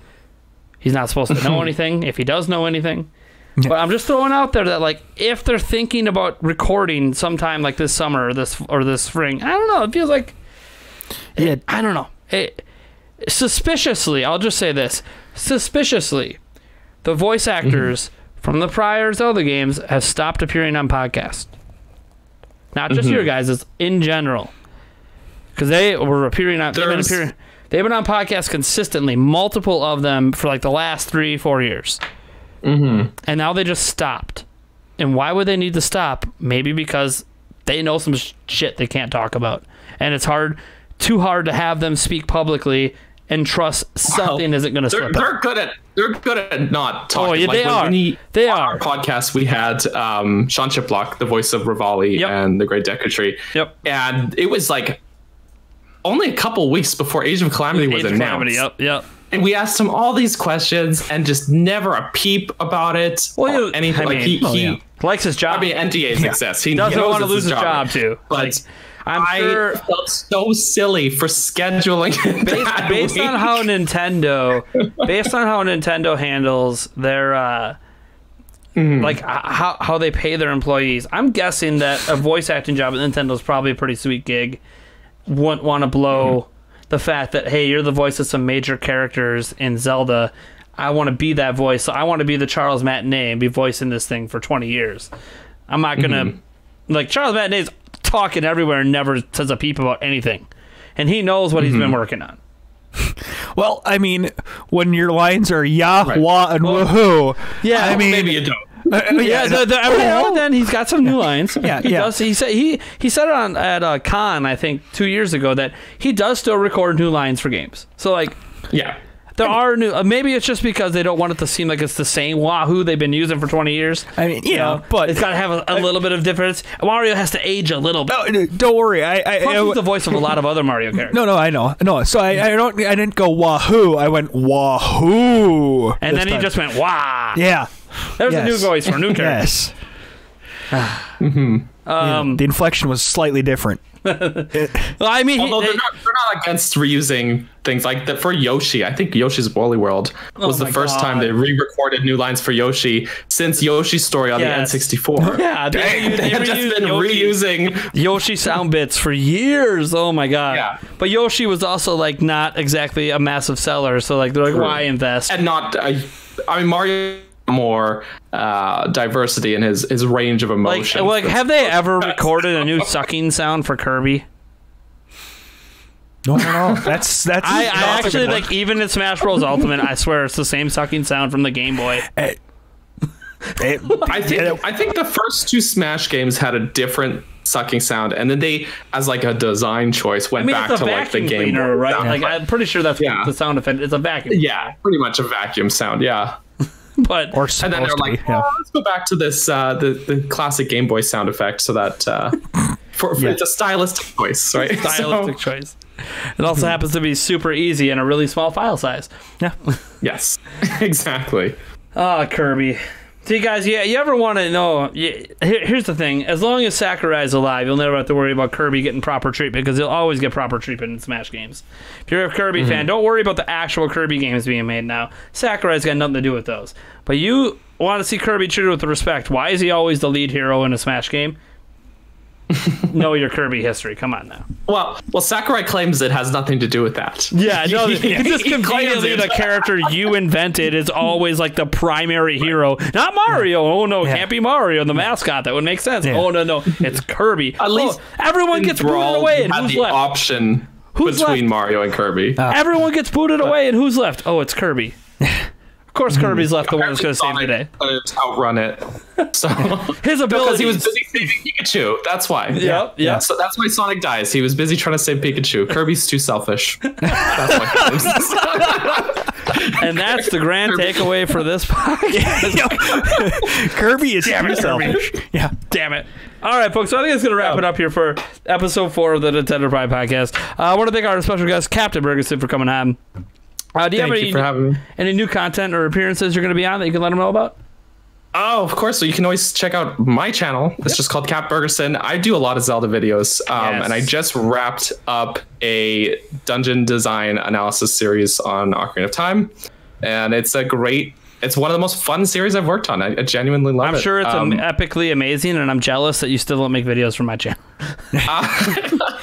he's not supposed to know anything if he does know anything. But I'm just throwing out there that like if they're thinking about recording sometime like this summer or this or this spring, I don't know. It feels like Yeah. I don't know. It, suspiciously, I'll just say this: suspiciously, the voice mm-hmm. actors from the prior Zelda games have stopped appearing on podcasts. Not just your mm-hmm. guys, it's in general, because they were appearing on. They've been, appearing, they've been on podcasts consistently, multiple of them for like the last three, four years, mm-hmm. and now they just stopped. And why would they need to stop? Maybe because they know some sh- shit they can't talk about, and it's hard, too hard to have them speak publicly and trust something isn't going to They're, slip. they're good at they're good at not talking. Oh, yeah, like they when are. we- They are. Podcast we had um, Sean Chiplock, the voice of Revali Yep. and the Great Deku Tree. Yep. And it was like only a couple weeks before Age of Calamity was Age of announced. Calamity, Yep, yep. And we asked him all these questions and just never a peep about it. Well, or you- anything. I like he, oh, he yeah. likes his job. I mean, NDAs exist. He, he doesn't want to lose his job, too. But Like, I'm I felt so silly for scheduling it based, that based on how Nintendo, based on how Nintendo handles their, uh, Mm-hmm. like h- how how they pay their employees, I'm guessing that a voice acting job at Nintendo is probably a pretty sweet gig. Wouldn't want to blow Mm-hmm. The fact that hey, you're the voice of some major characters in Zelda. I want to be that voice. So I want to be the Charles Martinet and be voicing this thing for 20 years. I'm not gonna Mm-hmm. like Charles Martinet's talking everywhere and never says a peep about anything, and he knows what he's Mm-hmm. been working on. Well, I mean, when your lines are yah, Right. wah, and woohoo. Yeah, I mean, maybe you don't. Uh, uh, Yeah, the, the, every now and then he's got some new lines. Yeah, he yeah. does. He said he he said it on at uh, Con I think two years ago that he does still record new lines for games. So like Yeah. there are new. Uh, maybe it's just because they don't want it to seem like it's the same Wahoo they've been using for twenty years. I mean, You yeah, know, but it's got to have a, a little bit of difference. Mario has to age a little bit. No, no, don't worry. I, I, Plus, I- he's the voice of a lot of other Mario characters. no, no, I know, no. So I, I don't, I didn't go wahoo. I went wahoo. and then he just went wah. yeah, There's a new voice for a new character. yes. Um, the inflection was slightly different. well, I mean, he, Although they- they're not, they're not against reusing things like that for Yoshi. I think Yoshi's Woolly World was Oh the my first time they re-recorded new lines for Yoshi since Yoshi's story on Yes. the N64. yeah, they, Dang, they they have just been Yoshi- reusing. Yoshi sound bits for years. Oh my god. Yeah. But Yoshi was also like not exactly a massive seller, so like they're like, why invest? and not uh, I mean Mario more uh, diversity in his his range of Like, emotion. like, have they ever recorded a new sucking sound for Kirby? No, no, no. That's that's. I, I actually like even in Smash Bros. Ultimate. I swear it's the same sucking sound from the Game Boy. It- I think I think the first two Smash games had a different sucking sound, and then they, as like a design choice, went I mean, back to like the vacuum game cleaner, Boy right? sound. Like I'm pretty sure that's Yeah. the sound effect. It's a vacuum. yeah, pretty much a vacuum sound. Yeah, But or and then they're like, be. Yeah. oh, let's go back to this uh, the the classic Game Boy sound effect, so that uh, for, for- Yeah. it's a stylistic choice, right? stylistic So- choice. It also happens to be super easy and a really small file size. yeah. yes, exactly. Ah, Kirby. See, guys, yeah, you ever want to know? Yeah, here, here's the thing: as long as Sakurai's alive, you'll never have to worry about Kirby getting proper treatment because he'll always get proper treatment in Smash games. If you're a Kirby mm-hmm. fan, don't worry about the actual Kirby games being made now. Sakurai's got nothing to do with those. But you want to see Kirby treated with respect. Why is he always the lead hero in a Smash game? know your Kirby history. Come on now. Well, well, Sakurai claims it has nothing to do with that. Yeah, no, it's just He conveniently the character you invented is always like the primary hero, not Mario. Oh no, Yeah. can't be Mario, the mascot. That would make sense. Yeah. Oh no, no, it's Kirby. At oh, least Oh, everyone gets booted away, and had who's the left? option Who's between left? Mario and Kirby. Uh, everyone gets booted uh, away, and who's left? Oh, it's Kirby. Of course, Kirby's left the one that's going to save the day. Sonic couldn't outrun it. So His because ability he was busy saving Pikachu. That's why. Yep, yep. So that's why Sonic dies. He was busy trying to save Pikachu. Kirby's too selfish. That's why. And that's the grand takeaway for this podcast. Kirby is Damn it, too selfish. Yeah. Damn it. All right, folks. So I think it's going to wrap it up here for episode four of the Nintendo Prime podcast. Uh, I want to thank our special guest, Captain Burgerson, for coming on. Uh, do you Thank have you any, for having me. any new content or appearances you're going to be on that you can let them know about? Oh, of course. So you can always check out my channel. It's just called Cap Burgerson. I do a lot of Zelda videos, um, Yes. and I just wrapped up a dungeon design analysis series on Ocarina of Time, and it's a great. It's one of the most fun series I've worked on. I, I genuinely love it. I'm sure it's Um, epically amazing, and I'm jealous that you still don't make videos for my channel.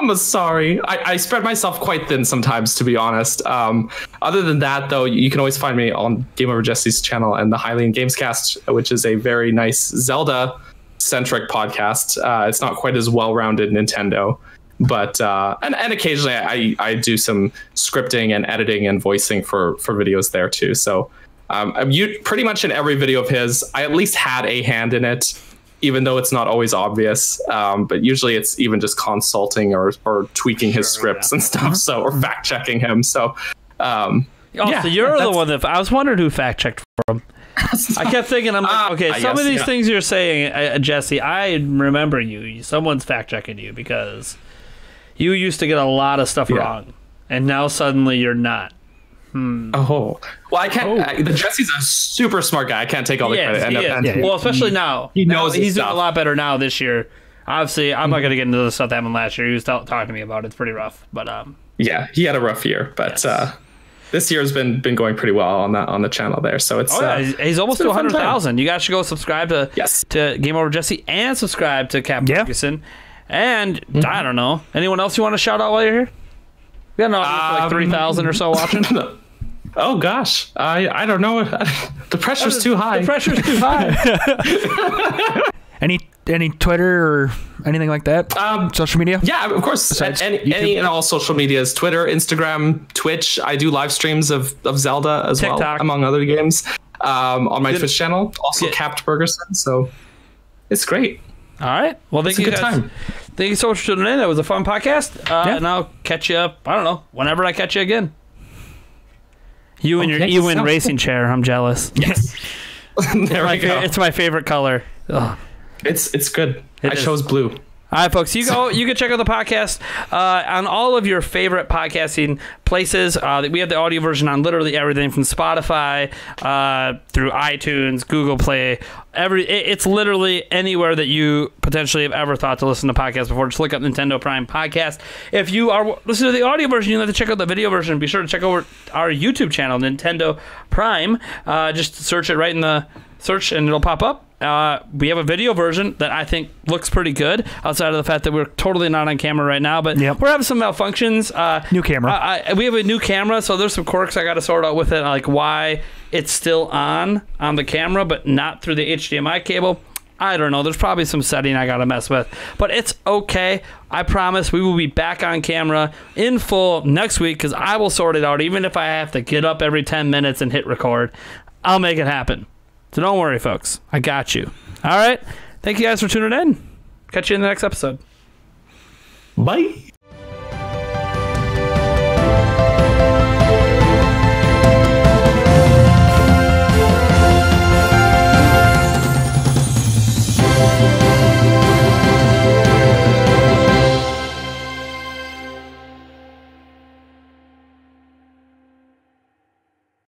I'm sorry. I, I spread myself quite thin sometimes, to be honest. Um, other than that, though, you can always find me on Game Over Jesse's channel and the Hylian Gamescast, which is a very nice Zelda centric podcast. Uh, it's not quite as well rounded Nintendo. But uh, and, and occasionally I, I do some scripting and editing and voicing for for videos there too. So um, you pretty much in every video of his, I at least had a hand in it even though it's not always obvious. Um, but usually it's even just consulting or, or tweaking his scripts and stuff. So or fact checking him. So um, Oh, Yeah, so you're the one that I was wondering who fact checked for him. I kept thinking, I'm like, Ah, okay, some yes, of these yeah. things you're saying, uh, Jesse, I remember you. Someone's fact checking you because you used to get a lot of stuff Yeah. wrong, and now suddenly you're not. Oh, well, I can't. Oh. I, the Jesse's a super smart guy. I can't take all the He is, credit. he And- is. well, especially now. he knows his he's doing a. Mm-hmm. lot better now this year. Obviously, I'm not going to get into the stuff that happened last year. He was t- talking to me about it. It's pretty rough, but um, yeah, he had a rough year, but Yes. uh, this year's been been going pretty well on that on the channel there. So it's oh yeah, uh, he's, he's almost to been a fun 100,000. You guys should go subscribe to Yes. to Game Over Jesse and subscribe to Cap Yeah. Burgerson. And Mm-hmm. I don't know anyone else you want to shout out while you're here. We got an audience of like Um, 3,000 or so watching. Oh gosh, I I don't know. the pressure's too high. The pressure's too high. Any any Twitter or anything like that? Um, Social media? Yeah, of course. Besides any, YouTube? any and all social medias: Twitter, Instagram, Twitch. I do live streams of, of Zelda as well, among other games, um, on my Good. Twitch channel. Also, Good. Capt Burgerson. So it's great. All right. Well, thank It's a you good guys. time. Thank you so much for tuning in. That was a fun podcast. Uh, Yeah. And I'll catch you up. I don't know whenever I catch you again. You and Okay, your Ewin sounds racing chair. I'm jealous. Yes. there My we go. it's my favorite color. Ugh. It's it's good. It I is. chose blue. All right, folks. You go. You can check out the podcast uh, on all of your favorite podcasting places. Uh, we have the audio version on literally everything from Spotify uh, through iTunes, Google Play. Every it- it's literally anywhere that you potentially have ever thought to listen to podcasts before. Just look up Nintendo Prime podcast. If you are listening to the audio version, you have to check out the video version. Be sure to check over our YouTube channel, Nintendo Prime. Uh, just search it right in the search, and it'll pop up. Uh, we have a video version that I think looks pretty good, outside of the fact that we're totally not on camera right now. But Yep. we're having some malfunctions. Uh, New camera. I, I, we have a new camera, so there's some quirks I got to sort out with it, like why it's still on on the camera but not through the HDMI cable. I don't know. There's probably some setting I got to mess with, but it's okay. I promise we will be back on camera in full next week because I will sort it out. Even if I have to get up every 10 minutes and hit record, I'll make it happen. So don't worry, folks. I got you. All right. Thank you guys for tuning in. Catch you in the next episode. Bye.